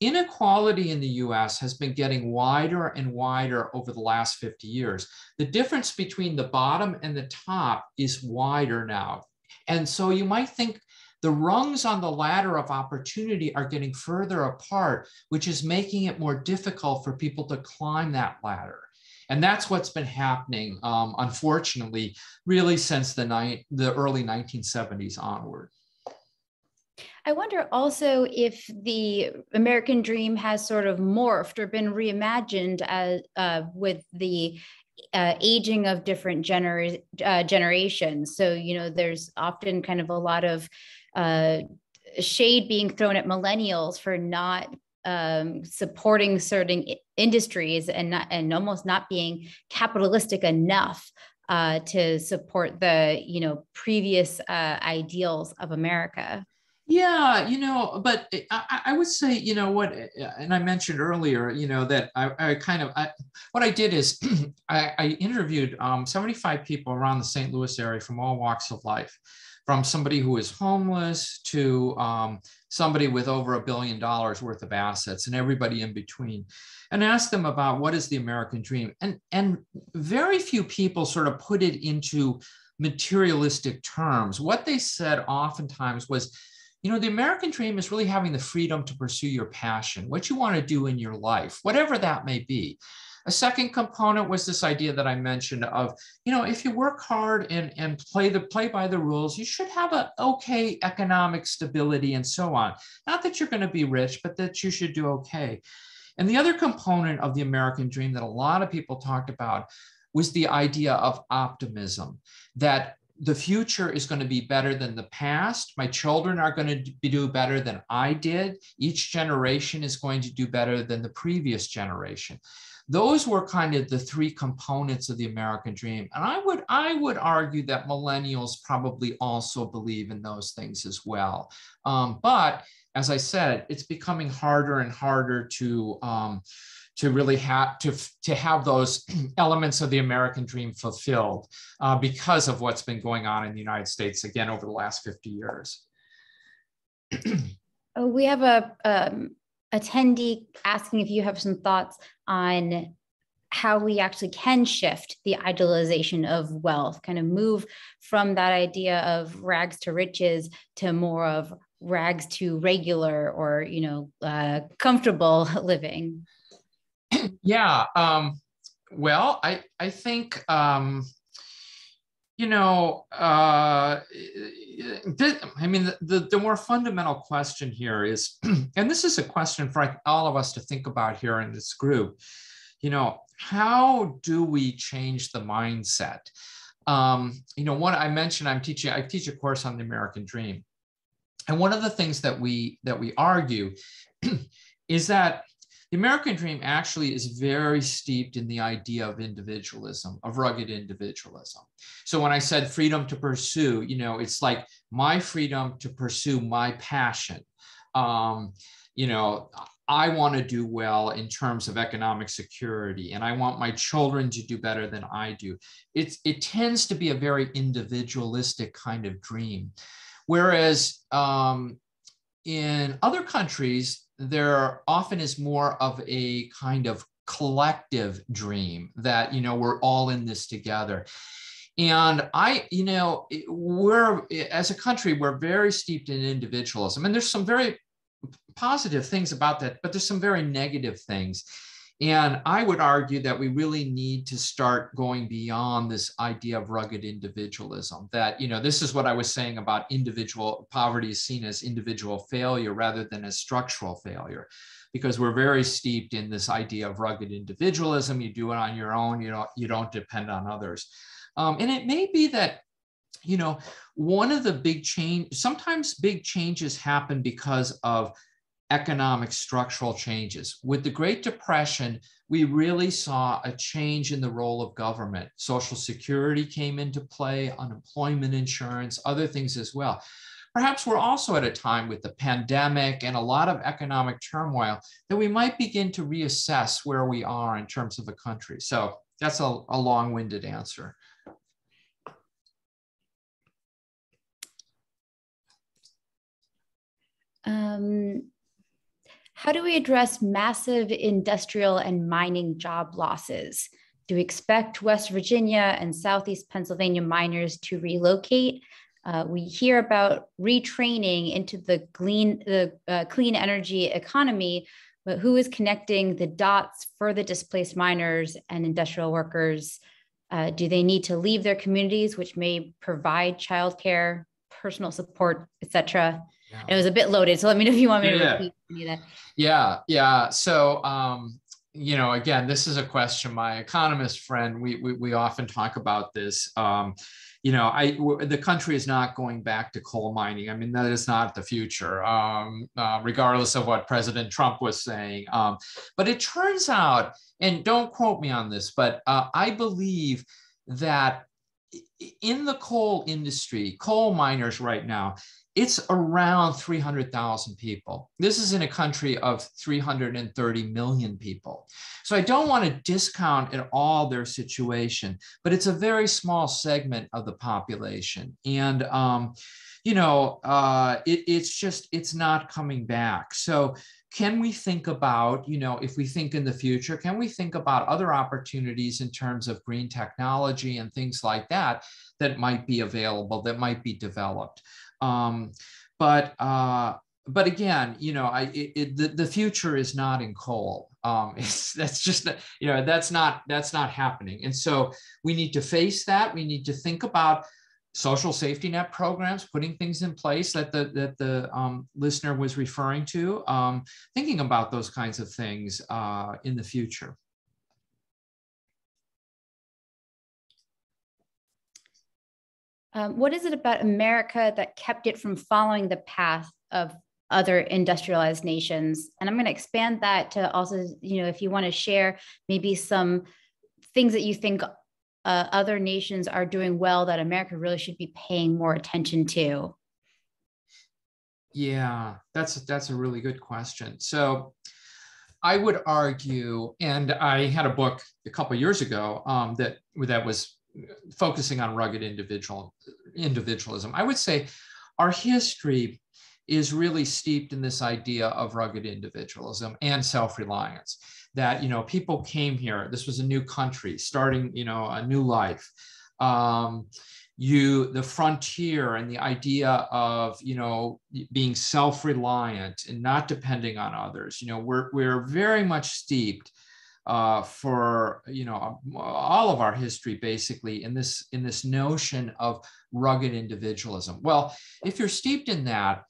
inequality in the US has been getting wider and wider over the last 50 years. The difference between the bottom and the top is wider now. And so you might think the rungs on the ladder of opportunity are getting further apart, which is making it more difficult for people to climb that ladder. And that's what's been happening, um, unfortunately, really since the, the early 1970s onward. I wonder also if the American dream has sort of morphed or been reimagined as, uh, with the uh, aging of different gener- uh, generations. So, you know, there's often kind of a lot of uh, shade being thrown at millennials for not um, supporting certain industries and not, and almost not being capitalistic enough uh, to support the you know previous uh, ideals of America. Yeah, you know, but I, I, would say, you know, what, and I mentioned earlier, you know, that I, I kind of, I, what I did is I, I interviewed um, 75 people around the St. Louis area from all walks of life from somebody who is homeless to um, somebody with over a billion dollars worth of assets and everybody in between and ask them about what is the american dream and and very few people sort of put it into materialistic terms. What they said oftentimes was you know the american dream is really having the freedom to pursue your passion what you want to do in your life whatever that may be a second component was this idea that I mentioned of, you know, if you work hard and, and play the play by the rules, you should have a okay economic stability and so on. Not that you're going to be rich, but that you should do okay. And the other component of the American dream that a lot of people talked about was the idea of optimism that the future is going to be better than the past. My children are going to do better than I did. Each generation is going to do better than the previous generation those were kind of the three components of the American dream. And I would, I would argue that millennials probably also believe in those things as well. Um, but as I said, it's becoming harder and harder to, um, to really have to, to have those elements of the American dream fulfilled uh, because of what's been going on in the United States again over the last 50 years. oh, we have a um, attendee asking if you have some thoughts on how we actually can shift the idealization of wealth, kind of move from that idea of rags to riches to more of rags to regular or you know uh, comfortable living. Yeah. Um, well, I I think um, you know, uh, I mean, the, the more fundamental question here is, and this is a question for all of us to think about here in this group, you know, how do we change the mindset? Um, you know, one I mentioned, I'm teaching, I teach a course on the American dream. And one of the things that we that we argue is that the American dream actually is very steeped in the idea of individualism, of rugged individualism. So when I said freedom to pursue, you know, it's like my freedom to pursue my passion. Um, you know, I want to do well in terms of economic security, and I want my children to do better than I do. It's, it tends to be a very individualistic kind of dream. Whereas um, in other countries, there often is more of a kind of collective dream that, you know, we're all in this together. And I, you know, we're, as a country, we're very steeped in individualism. And there's some very positive things about that, but there's some very negative things. And I would argue that we really need to start going beyond this idea of rugged individualism. That, you know, this is what I was saying about individual poverty is seen as individual failure rather than as structural failure, because we're very steeped in this idea of rugged individualism. You do it on your own, you don't you don't depend on others. Um, and it may be that you know, one of the big change, sometimes big changes happen because of economic structural changes. With the Great Depression, we really saw a change in the role of government. Social Security came into play, unemployment insurance, other things as well. Perhaps we're also at a time with the pandemic and a lot of economic turmoil that we might begin to reassess where we are in terms of the country. So that's a, a long winded answer. Um, how do we address massive industrial and mining job losses? Do we expect West Virginia and Southeast Pennsylvania miners to relocate? Uh, we hear about retraining into the clean, the uh, clean energy economy, but who is connecting the dots for the displaced miners and industrial workers? Uh, do they need to leave their communities, which may provide childcare, personal support, etc.? Yeah. It was a bit loaded, so let me know if you want me yeah, to repeat that. Yeah, yeah. So, um, you know, again, this is a question. My economist friend, we we, we often talk about this. Um, you know, I the country is not going back to coal mining. I mean, that is not the future, um, uh, regardless of what President Trump was saying. Um, but it turns out, and don't quote me on this, but uh, I believe that in the coal industry, coal miners right now, it's around 300,000 people. This is in a country of 330 million people. So I don't want to discount at all their situation, but it's a very small segment of the population. And, um, you know, uh, it, it's just, it's not coming back. So can we think about, you know, if we think in the future, can we think about other opportunities in terms of green technology and things like that that might be available, that might be developed? Um, but uh, but again, you know, I it, it, the the future is not in coal. Um, it's, that's just you know that's not that's not happening. And so we need to face that. We need to think about social safety net programs, putting things in place that the that the um, listener was referring to. Um, thinking about those kinds of things uh, in the future. Um, what is it about America that kept it from following the path of other industrialized nations? And I'm going to expand that to also, you know, if you want to share maybe some things that you think uh, other nations are doing well that America really should be paying more attention to. Yeah, that's that's a really good question. So, I would argue, and I had a book a couple years ago um, that that was focusing on rugged individual individualism. I would say our history is really steeped in this idea of rugged individualism and self-reliance that you know people came here this was a new country starting you know a new life um, you the frontier and the idea of you know being self-reliant and not depending on others you know we're we're very much steeped uh, for you know all of our history basically in this in this notion of rugged individualism well if you're steeped in that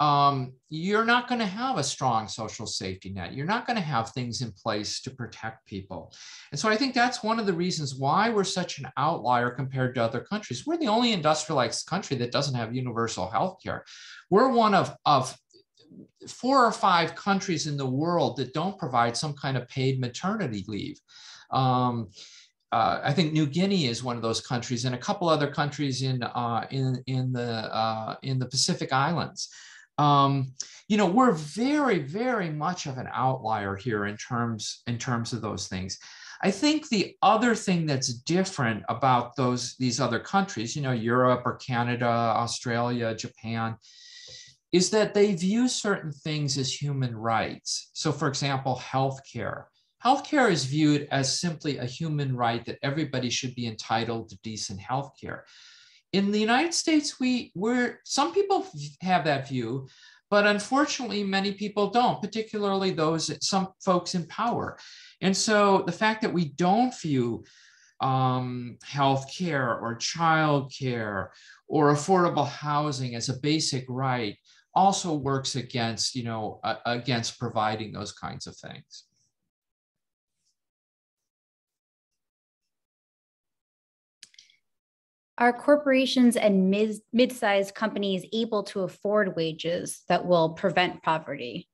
um, you're not going to have a strong social safety net. You're not going to have things in place to protect people. And so I think that's one of the reasons why we're such an outlier compared to other countries. We're the only industrialized country that doesn't have universal health care. We're one of, of four or five countries in the world that don't provide some kind of paid maternity leave. Um, uh, I think New Guinea is one of those countries, and a couple other countries in uh, in in the uh, in the Pacific Islands um, you know, we're very, very much of an outlier here in terms in terms of those things. I think the other thing that's different about those these other countries, you know, Europe or Canada, Australia, Japan, is that they view certain things as human rights. So, for example, healthcare. Healthcare is viewed as simply a human right that everybody should be entitled to decent healthcare in the United States, we we're some people have that view, but unfortunately, many people don't, particularly those some folks in power. And so the fact that we don't view um, or child care or affordable housing as a basic right also works against, you know, uh, against providing those kinds of things. Are corporations and mid sized companies able to afford wages that will prevent poverty?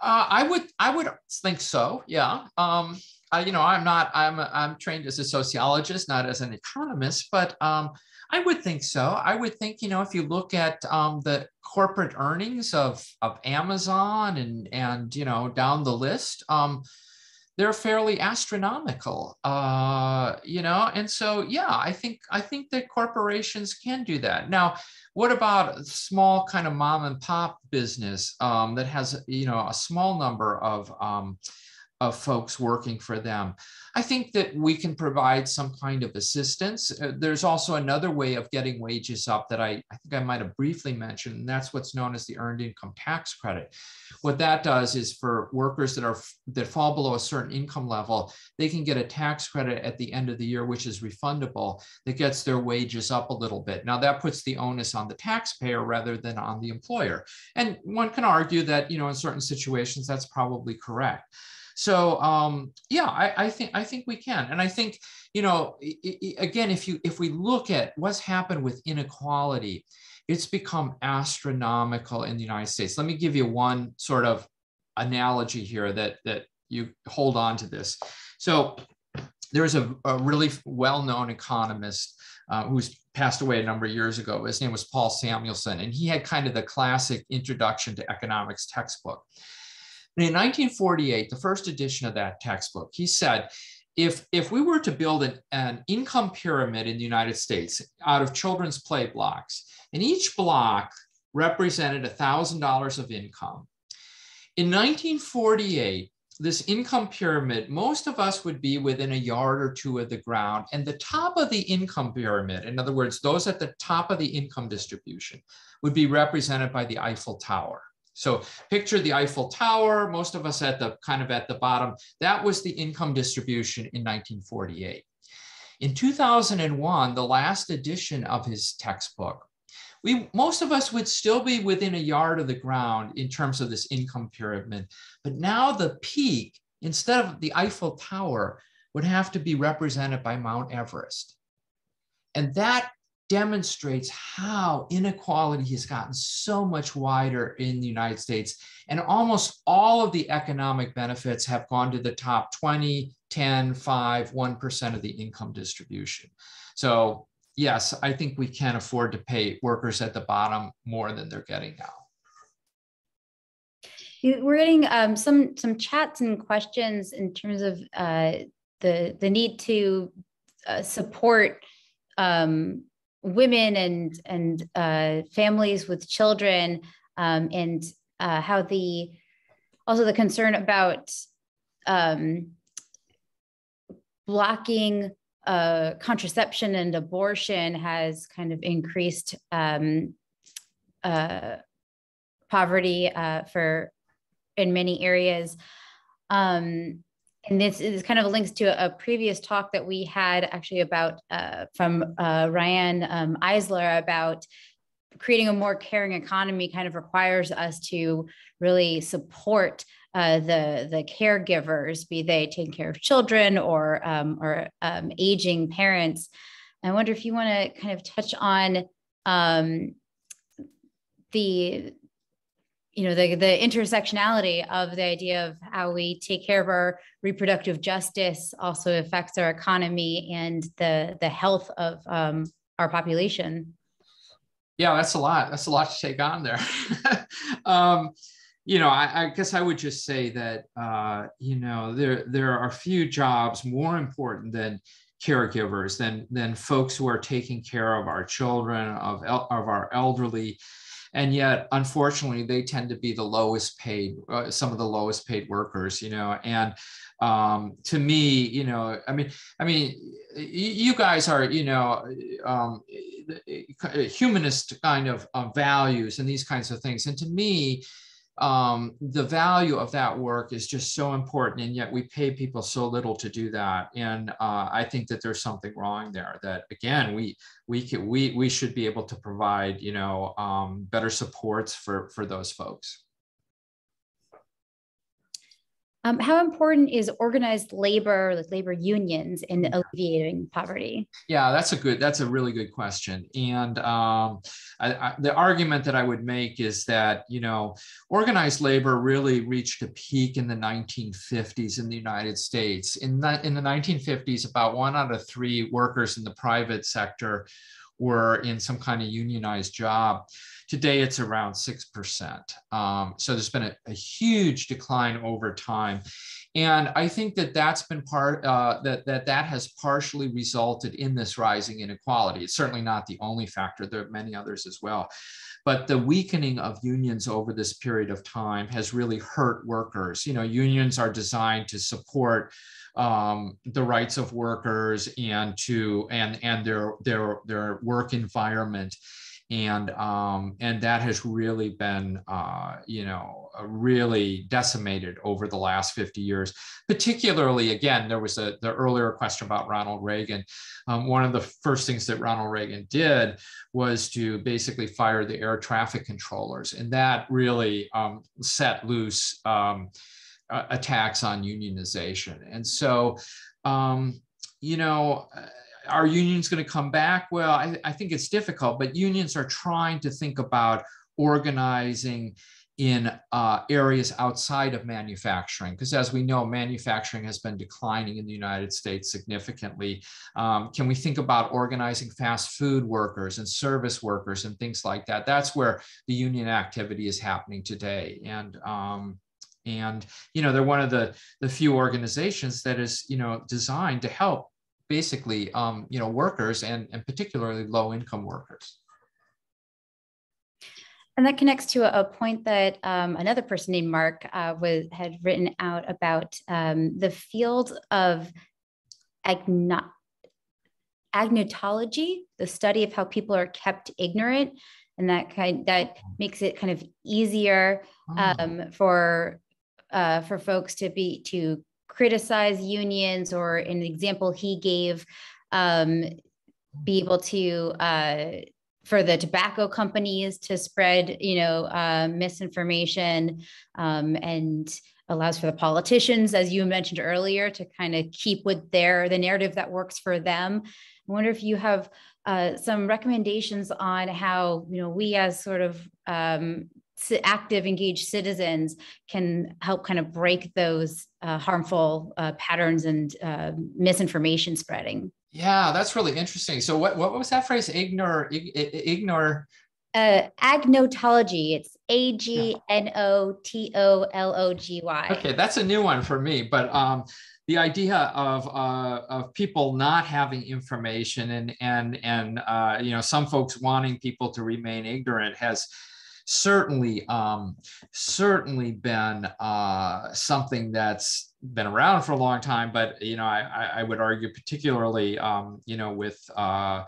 Uh, I would I would think so. Yeah. Um, I, you know, I'm not I'm I'm trained as a sociologist, not as an economist, but um, I would think so. I would think you know if you look at um, the corporate earnings of of Amazon and and you know down the list. Um, they're fairly astronomical uh, you know and so yeah i think i think that corporations can do that now what about a small kind of mom and pop business um, that has you know a small number of um, of folks working for them. I think that we can provide some kind of assistance. Uh, there's also another way of getting wages up that I, I think I might have briefly mentioned, and that's what's known as the earned income tax credit. What that does is for workers that are that fall below a certain income level, they can get a tax credit at the end of the year, which is refundable, that gets their wages up a little bit. Now that puts the onus on the taxpayer rather than on the employer. And one can argue that, you know, in certain situations, that's probably correct. So um, yeah, I, I, think I think we can, and I think you know again, if you if we look at what's happened with inequality, it's become astronomical in the United States. Let me give you one sort of analogy here that that you hold on to this. So there's a, a really well-known economist uh, who's passed away a number of years ago. His name was Paul Samuelson, and he had kind of the classic introduction to economics textbook. And in 1948, the first edition of that textbook, he said, if, if we were to build an, an income pyramid in the United States out of children's play blocks, and each block represented $1,000 of income, in 1948, this income pyramid, most of us would be within a yard or two of the ground. And the top of the income pyramid, in other words, those at the top of the income distribution, would be represented by the Eiffel Tower. So picture the Eiffel Tower, most of us at the kind of at the bottom. That was the income distribution in 1948. In 2001, the last edition of his textbook, we most of us would still be within a yard of the ground in terms of this income pyramid. But now the peak, instead of the Eiffel Tower, would have to be represented by Mount Everest. And that demonstrates how inequality has gotten so much wider in the United States. And almost all of the economic benefits have gone to the top 20, 10, 5, 1% of the income distribution. So yes, I think we can afford to pay workers at the bottom more than they're getting now. We're getting um, some some chats and questions in terms of uh, the the need to uh, support um, women and and uh, families with children, um, and uh, how the also the concern about um, blocking uh, contraception and abortion has kind of increased um, uh, poverty uh, for in many areas. Um, and this is kind of links to a, previous talk that we had actually about uh, from uh, Riane um, Eisler about creating a more caring economy kind of requires us to really support uh, the the caregivers, be they taking care of children or um, or um, aging parents. I wonder if you want to kind of touch on um, the you know the the intersectionality of the idea of how we take care of our reproductive justice also affects our economy and the the health of um, our population. Yeah that's a lot. That's a lot to take on there. Um, you know I, I, guess i would just say that uh, you know there there are few jobs more important than caregivers than than folks who are taking care of our children of of our elderly and yet unfortunately they tend to be the lowest paid uh, some of the lowest paid workers you know and um, to me you know i mean i mean you guys are you know um, humanist kind of uh, values and these kinds of things. And to me um, the value of that work is just so important and yet we pay people so little to do that. And uh, i think that there's something wrong there that again we we can, we we should be able to provide you know um, better supports for for those folks um, how important is organized labor, like labor unions, in mm. alleviating poverty? Yeah, that's a good, that's a really good question. And um, I, I, the argument that I would make is that you know, organized labor really reached a peak in the 1950s in the United States. In the in the 1950s, about one out of three workers in the private sector were in some kind of unionized job. Today, it's around 6%. Um, so there's been a, a, huge decline over time. And I think that that's been part, uh, that, that that has partially resulted in this rising inequality. It's certainly not the only factor. There are many others as well. But the weakening of unions over this period of time has really hurt workers. You know, unions are designed to support um, the rights of workers and to and and their their their work environment and um, and that has really been uh, you know really decimated over the last 50 years. Particularly again there was a the earlier question about ronald reagan. Um, one of the first things that ronald reagan did was to basically fire the air traffic controllers. And that really um, set loose um, uh, attacks on unionization. And so, um, you know, uh, are unions going to come back? Well, I, I think it's difficult, but unions are trying to think about organizing in uh, areas outside of manufacturing, because as we know, manufacturing has been declining in the United States significantly. Um, can we think about organizing fast food workers and service workers and things like that? That's where the union activity is happening today. And um, and you know they're one of the the few organizations that is you know designed to help basically um, you know workers and and particularly low income workers and that connects to a, point that um, another person named Mark uh, was had written out about um, the field of agno- agnotology, the study of how people are kept ignorant, and that kind that makes it kind of easier oh. um, for uh, for folks to be to criticize unions or an example he gave um, be able to uh, for the tobacco companies to spread you know uh, misinformation um, and allows for the politicians as you mentioned earlier to kind of keep with their the narrative that works for them. I wonder if you have uh, some recommendations on how you know we as sort of um, active, engaged citizens can help kind of break those uh, harmful uh, patterns and uh, misinformation spreading. Yeah, that's really interesting. So, what, what was that phrase? Ignore, ignore. Uh, agnotology. It's A G N O T O L O G Y. Okay, that's a new one for me, but um, the idea of uh, of people not having information and and and uh, you know some folks wanting people to remain ignorant has certainly um, certainly been uh, something that's been around for a long time. But you know, I, I would argue particularly um, you know with uh,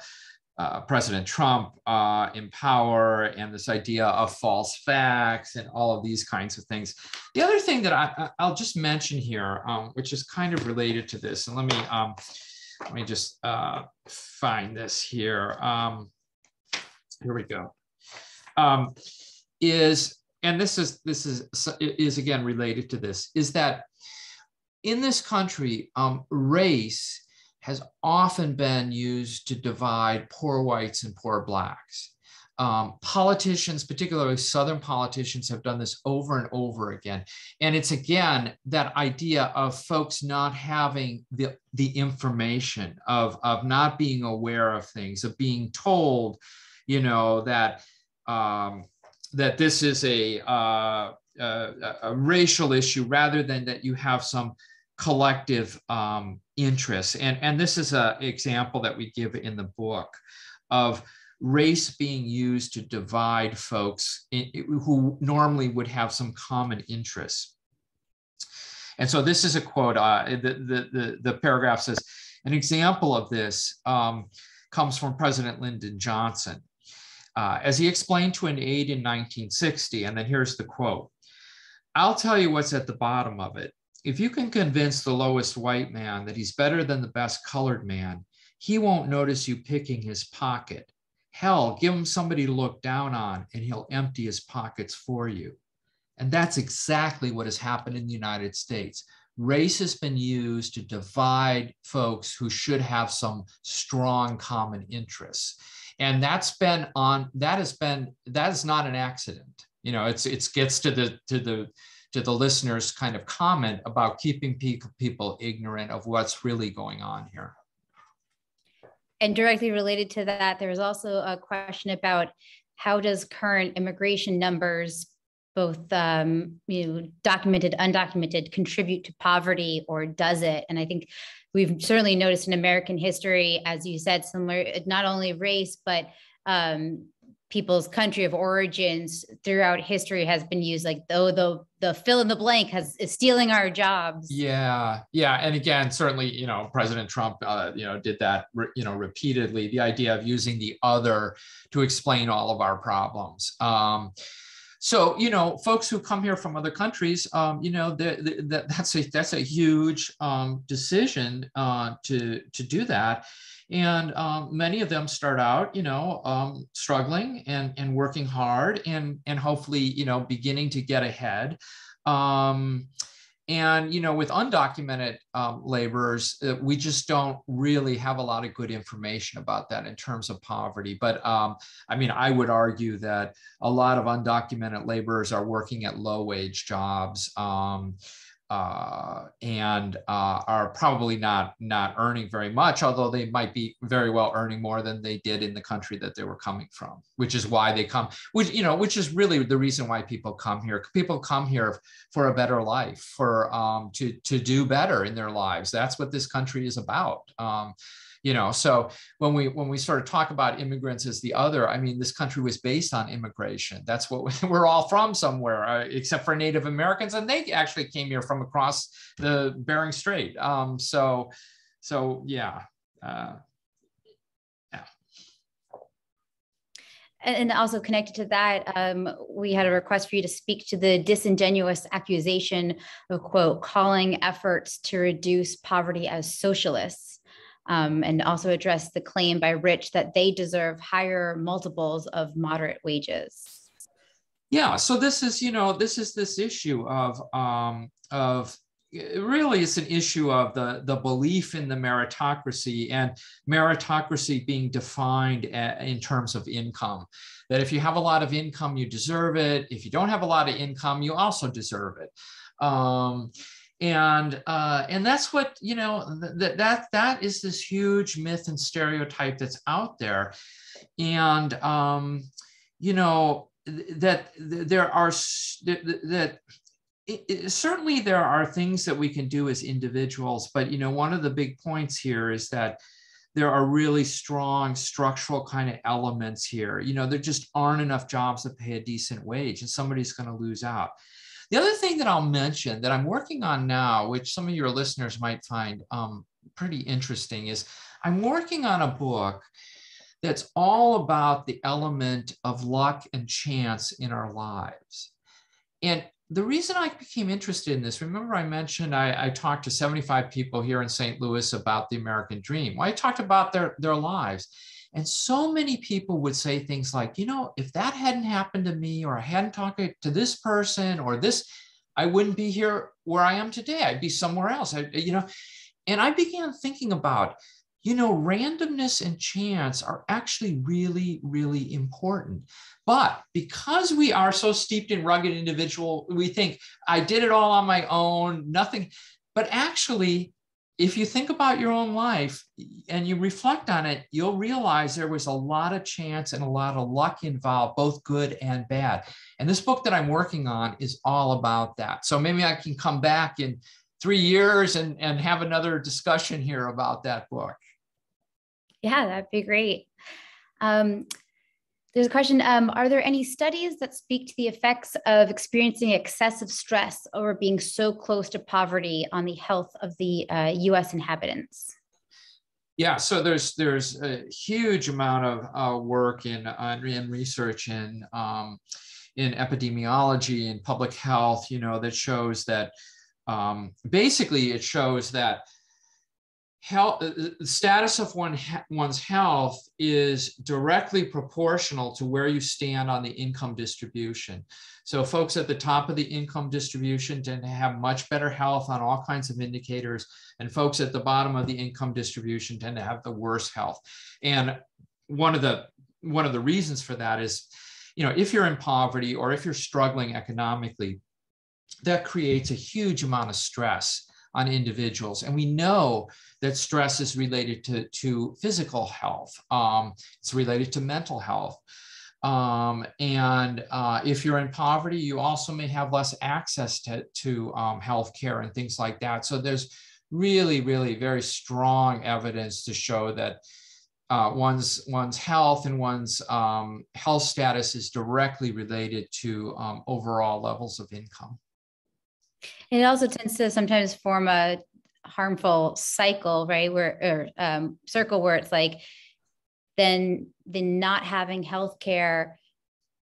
uh, President Trump uh, in power and this idea of false facts and all of these kinds of things. The other thing that I, will just mention here, um, which is kind of related to this, and let me um, let me just uh, find this here. Um, here we go. Is and this is this is is again related to this is that in this country, um, race has often been used to divide poor whites and poor blacks. Um, politicians, particularly Southern politicians, have done this over and over again. And it's again that idea of folks not having the, the information, of, of not being aware of things, of being told, you know, that, um, that this is a, uh, a, a racial issue rather than that you have some collective um, interests. And, and this is an example that we give in the book of race being used to divide folks in, who normally would have some common interests. And so this is a quote, uh, the, the, the, the, paragraph says, an example of this um, comes from President Lyndon Johnson. Uh, as he explained to an aide in 1960, and then here's the quote, I'll tell you what's at the bottom of it if you can convince the lowest white man that he's better than the best colored man, he won't notice you picking his pocket. Hell, give him somebody to look down on and he'll empty his pockets for you. And that's exactly what has happened in the United States. Race has been used to divide folks who should have some strong common interests. And that's been on, that has been, that is not an accident. You know, it's, it gets to the, to the, to the listeners kind of comment about keeping people ignorant of what's really going on here. And directly related to that, there's also a question about how does current immigration numbers, both um, you know, documented, undocumented, contribute to poverty, or does it? And I think we've certainly noticed in American history, as you said, similar not only race but um, people's country of origins throughout history has been used like though the the fill in the blank has is stealing our jobs. Yeah yeah and again certainly you know president trump uh, you know did that you know repeatedly the idea of using the other to explain all of our problems. Um, so you know folks who come here from other countries um, you know the, the, the, that's a that's a huge um, decision uh, to to do that and um, many of them start out, you know, um, struggling and, and working hard and, and hopefully, you know, beginning to get ahead. Um, and, you know, with undocumented um, laborers, uh, we just don't really have a lot of good information about that in terms of poverty. But um, I mean, I would argue that a lot of undocumented laborers are working at low wage jobs. Um, uh, and uh, are probably not not earning very much, although they might be very well earning more than they did in the country that they were coming from, which is why they come, which you know, which is really the reason why people come here. People come here for a better life, for um, to to do better in their lives. That's what this country is about. Um, you know so when we when we sort of talk about immigrants as the other i mean this country was based on immigration. That's what we're all from somewhere uh, except for native americans and they actually came here from across the bering strait. Um, so so yeah uh, and also connected to that, um, we had a request for you to speak to the disingenuous accusation of quote calling efforts to reduce poverty as socialists um, and also address the claim by Rich that they deserve higher multiples of moderate wages. Yeah, so this is, you know, this is this issue of um, of really it's an issue of the the belief in the meritocracy and meritocracy being defined in terms of income. That if you have a lot of income you deserve it. If you don't have a lot of income you also deserve it. Um, and uh, and that's what you know that that that is this huge myth and stereotype that's out there and um, you know, that there are that it, it, certainly there are things that we can do as individuals, but you know, one of the big points here is that there are really strong structural kind of elements here. You know, there just aren't enough jobs that pay a decent wage, and somebody's going to lose out. The other thing that I'll mention that I'm working on now, which some of your listeners might find um, pretty interesting, is I'm working on a book that's all about the element of luck and chance in our lives. And the reason I became interested in this, remember I mentioned I, I, talked to 75 people here in St. Louis about the American dream. Well, I talked about their, their lives. And so many people would say things like, you know, if that hadn't happened to me, or I hadn't talked to this person, or this, I wouldn't be here where I am today. I'd be somewhere else. I, you know, and I began thinking about you know, randomness and chance are actually really, really important. But because we are so steeped in rugged individual, we think I did it all on my own, nothing. But actually, if you think about your own life and you reflect on it, you'll realize there was a lot of chance and a lot of luck involved, both good and bad. And this book that I'm working on is all about that. So maybe I can come back in three years and, and have another discussion here about that book. Yeah, that'd be great. Um, there's a question um, Are there any studies that speak to the effects of experiencing excessive stress or being so close to poverty on the health of the uh, US inhabitants? Yeah, so there's there's a huge amount of uh, work in, uh, in research in um, in epidemiology and public health, you know, that shows that um, basically it shows that health, uh, uh, the status of one, one's health is directly proportional to where you stand on the income distribution. So folks at the top of the income distribution tend to have much better health on all kinds of indicators, and folks at the bottom of the income distribution tend to have the worst health. And one of the one of the reasons for that is, you know, if you're in poverty or if you're struggling economically, that creates a huge amount of stress on individuals. And we know that stress is related to, to physical health, um, it's related to mental health. Um, and uh, if you're in poverty, you also may have less access to, to um, health care and things like that. So there's really, really very strong evidence to show that uh, one's one's health and one's um, health status is directly related to um, overall levels of income. It also tends to sometimes form a harmful cycle, right? Where or um, circle where it's like then then not having healthcare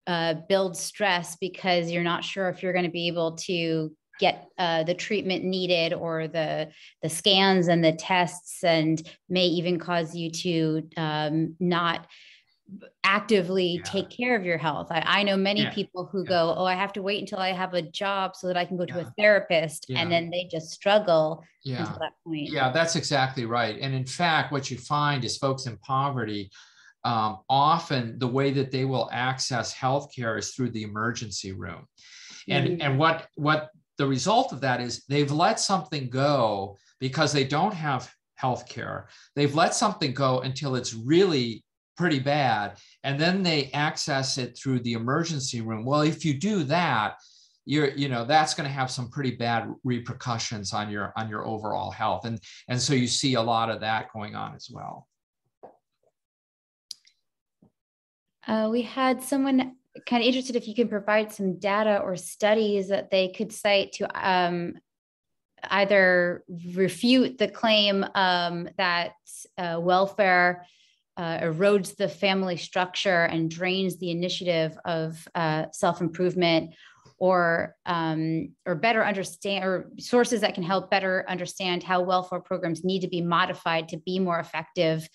uh, builds stress because you're not sure if you're going to be able to get uh, the treatment needed or the the scans and the tests and may even cause you to um, not actively yeah. take care of your health. I, I know many yeah. people who yeah. go, Oh, I have to wait until I have a job so that I can go to a therapist. And then they just struggle yeah. until that point. Yeah, that's exactly right. And in fact, what you find is folks in poverty, um, often the way that they will access healthcare is through the emergency room. And, mm-hmm. and what, what the result of that is they've let something go because they don't have healthcare. They've let something go until it's really pretty bad. And then they access it through the emergency room. Well if you do that you're you know that's going to have some pretty bad repercussions on your on your overall health. And and so you see a lot of that going on as well. Uh, we had someone kind of interested if you can provide some data or studies that they could cite to um, either refute the claim um, that uh, welfare uh, erodes the family structure and drains the initiative of uh, self-improvement or um, or better understand or sources that can help better understand how welfare programs need to be modified to be more effective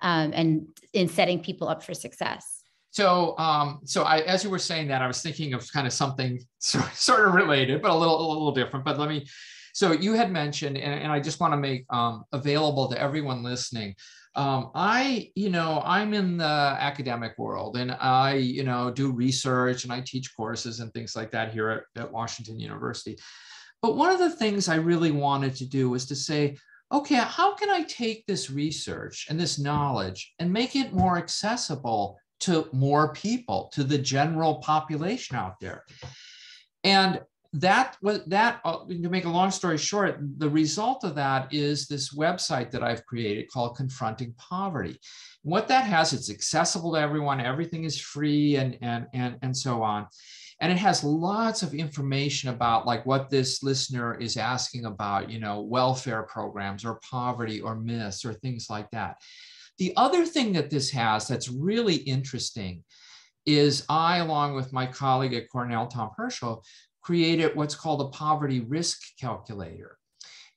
um, and in setting people up for success. So um, so I, as you were saying that i was thinking of kind of something sort, sort of related but a little a little different but let me so you had mentioned and, and i just want to make um, available to everyone listening um, I, you know, I'm in the academic world and I, you know, do research and I teach courses and things like that here at, at Washington University. But one of the things I really wanted to do was to say, okay, how can I take this research and this knowledge and make it more accessible to more people, to the general population out there. And that was that uh, to make a long story short the result of that is this website that i've created called confronting poverty. What that has it's accessible to everyone everything is free and and and, and so on. And it has lots of information about like what this listener is asking about you know welfare programs or poverty or myths or things like that. The other thing that this has that's really interesting is I, along with my colleague at Cornell, Tom Hirschl, created what's called a poverty risk calculator.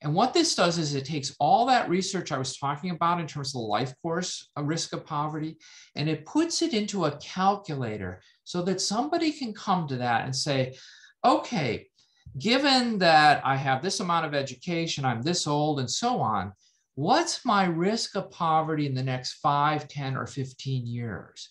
And what this does is it takes all that research I was talking about in terms of the life course a risk of poverty, and it puts it into a calculator so that somebody can come to that and say, okay, given that I have this amount of education, I'm this old, and so on, what's my risk of poverty in the next 5, 10, or 15 years?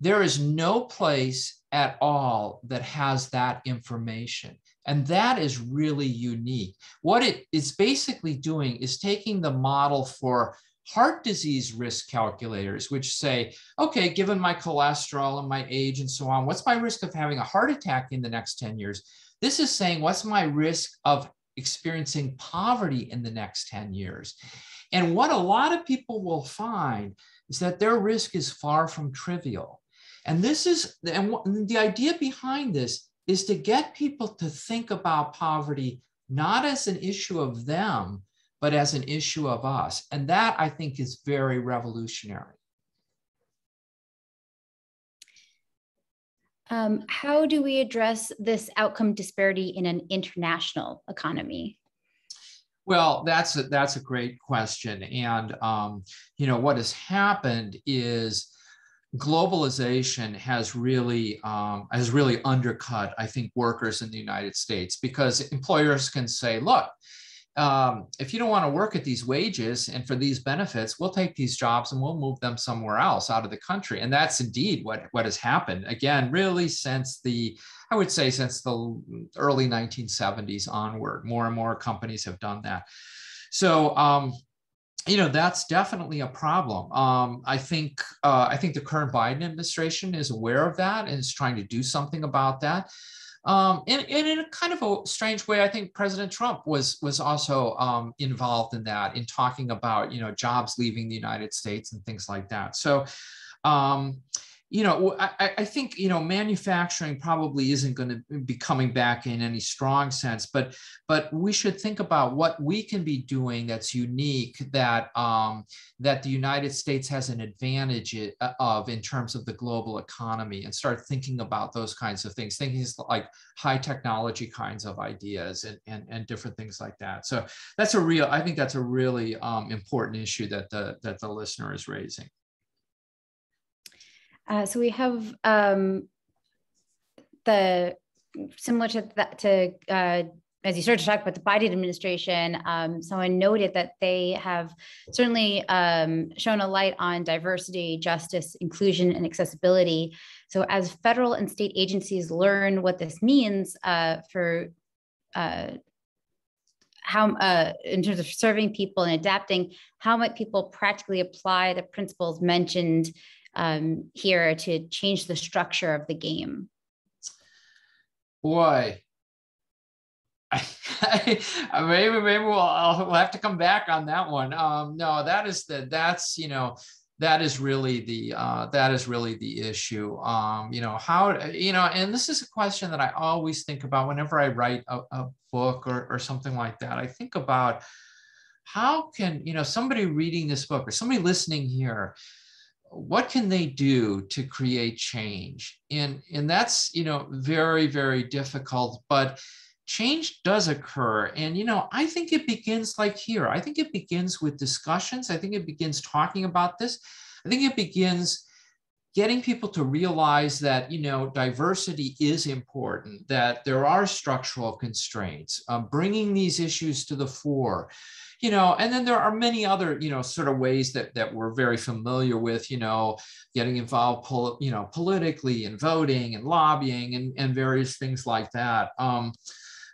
There is no place at all that has that information. And that is really unique. What it is basically doing is taking the model for heart disease risk calculators, which say, okay, given my cholesterol and my age and so on, what's my risk of having a heart attack in the next 10 years? This is saying, what's my risk of experiencing poverty in the next 10 years? And what a lot of people will find is that their risk is far from trivial. And this is, and the idea behind this is to get people to think about poverty not as an issue of them, but as an issue of us. And that I think is very revolutionary. Um, how do we address this outcome disparity in an international economy? Well, that's a, that's a great question. And, um, you know, what has happened is globalization has really um, has really undercut, I think, workers in the United States because employers can say, look, um, if you don't want to work at these wages and for these benefits, we'll take these jobs and we'll move them somewhere else out of the country. And that's indeed what, what has happened. Again, really since the, I would say since the early 1970s onward, more and more companies have done that. So um, you know that's definitely a problem. Um, I think uh, I think the current Biden administration is aware of that and is trying to do something about that. Um, and, and, in a kind of a strange way, I think President Trump was was also um, involved in that in talking about you know jobs leaving the United States and things like that. So um, you know, I, I, think, you know, manufacturing probably isn't going to be coming back in any strong sense, but but we should think about what we can be doing that's unique that um, that the United States has an advantage uh, of in terms of the global economy and start thinking about those kinds of things, thinking like high technology kinds of ideas and, and, and different things like that. So that's a real, I think that's a really um, important issue that the, that the listener is raising. Uh, so we have um, the similar to that to uh, as you started to talk about the Biden administration, um, someone noted that they have certainly um, shown a light on diversity, justice, inclusion, and accessibility. So, as federal and state agencies learn what this means uh, for uh, how, uh, in terms of serving people and adapting, how might people practically apply the principles mentioned um, here to change the structure of the game? Boy, maybe maybe we'll I'll have to come back on that one. Um, no, that is the that's you know that is really the uh, that is really the issue. Um, you know how you know, and this is a question that I always think about whenever I write a, a book or, or something like that. I think about how can you know somebody reading this book or somebody listening here what can they do to create change? And and that's you know very very difficult but change does occur. And you know i think it begins like here. I think it begins with discussions. I think it begins talking about this. I think it begins getting people to realize that you know diversity is important that there are structural constraints um, bringing these issues to the fore you know and then there are many other you know sort of ways that that we're very familiar with you know getting involved pol- you know politically and voting and lobbying and, and various things like that um,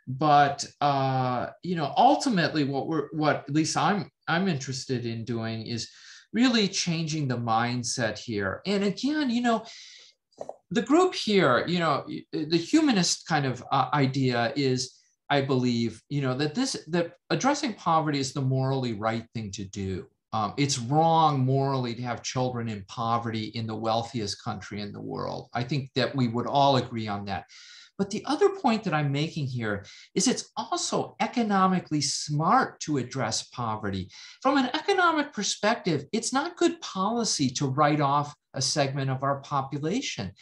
but uh, you know ultimately what we're what at least i'm i'm interested in doing is really changing the mindset here. And again, you know, the group here, you know, the humanist kind of uh, idea is, I believe, you know, that this that addressing poverty is the morally right thing to do. Um, it's wrong morally to have children in poverty in the wealthiest country in the world. I think that we would all agree on that. But the other point that I'm making here is it's also economically smart to address poverty. From an economic perspective, it's not good policy to write off a segment of our population.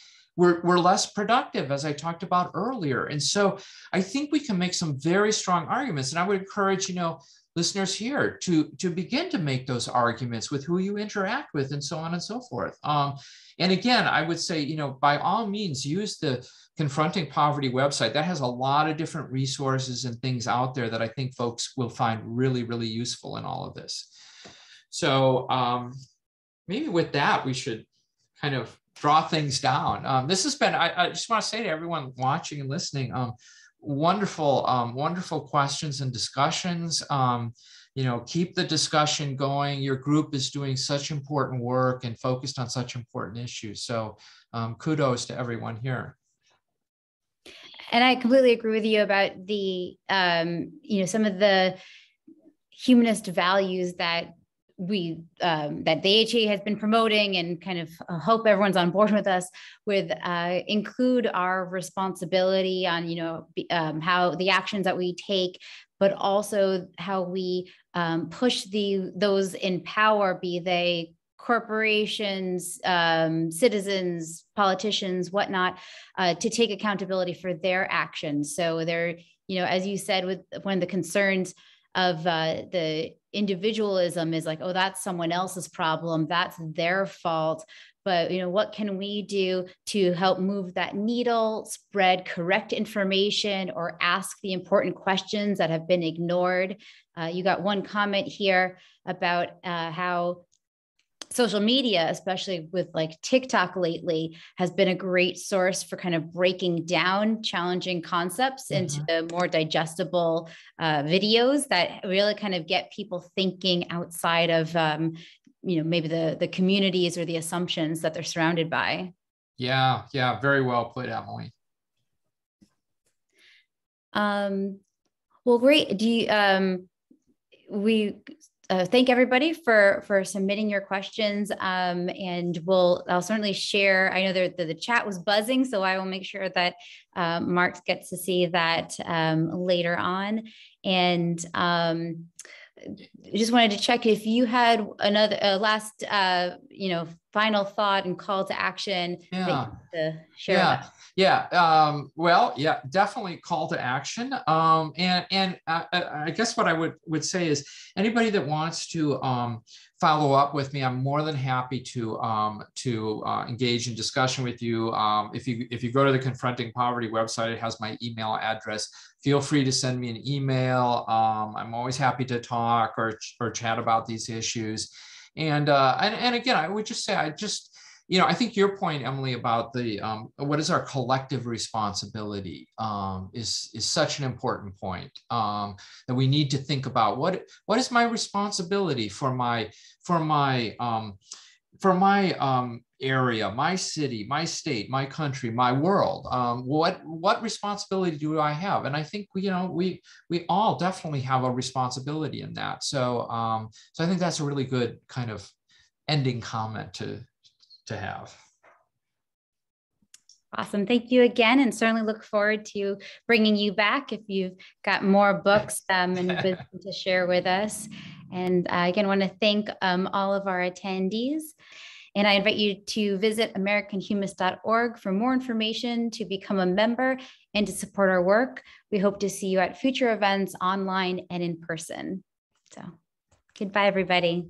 We're, we're less productive, as I talked about earlier. And so I think we can make some very strong arguments. And I would encourage, you know, listeners here to to begin to make those arguments with who you interact with and so on and so forth um, and again i would say you know by all means use the confronting poverty website that has a lot of different resources and things out there that i think folks will find really really useful in all of this so um, maybe with that we should kind of draw things down um, this has been I, I, just want to say to everyone watching and listening um, wonderful, um, wonderful questions and discussions. Um, you know, keep the discussion going. Your group is doing such important work and focused on such important issues. So um, kudos to everyone here. And I completely agree with you about the, um, you know, some of the humanist values that we um, that the AHA has been promoting and kind of uh, hope everyone's on board with us with uh, include our responsibility on you know um, how the actions that we take but also how we um, push the those in power be they corporations um, citizens politicians whatnot uh, to take accountability for their actions. So they're you know as you said with one of the concerns of uh, the individualism is like oh that's someone else's problem that's their fault. But you know what can we do to help move that needle spread correct information or ask the important questions that have been ignored? Uh, you got one comment here about uh, how social media, especially with like TikTok lately, has been a great source for kind of breaking down challenging concepts mm-hmm. into more digestible uh, videos that really kind of get people thinking outside of, um, you know, maybe the the communities or the assumptions that they're surrounded by. Yeah, yeah, very well put, Emily. Um, well, great. Do you um, we uh, thank everybody for for submitting your questions. Um, and we'll i'll certainly share i know that the, the, chat was buzzing so i will make sure that uh, mark gets to see that um, later on. And um, just wanted to check if you had another uh, last uh, you know final thought and call to action yeah. to share yeah. yeah um, well yeah definitely call to action. Um, and and I, I, guess what i would would say is anybody that wants to um, follow up with me i'm more than happy to um, to uh, engage in discussion with you. Um, if you if you go to the confronting poverty website it has my email address. Feel free to send me an email. Um, i'm always happy to talk or, or chat about these issues. And, uh, and, and again, I would just say, I just, you know, I think your point, Emily, about the um, what is our collective responsibility um, is is such an important point um, that we need to think about. What what is my responsibility for my for my um, for my um, area, my city, my state, my country, my world. Um, what what responsibility do I have? And I think we, you know we we all definitely have a responsibility in that. So so I think that's a really good kind of ending comment to to have. Awesome. Thank you again, and certainly look forward to bringing you back if you've got more books um, and to share with us. And uh, again, want to thank um, all of our attendees. And I invite you to visit AmericanHumanist.org for more information to become a member and to support our work. We hope to see you at future events online and in person. So, goodbye, everybody.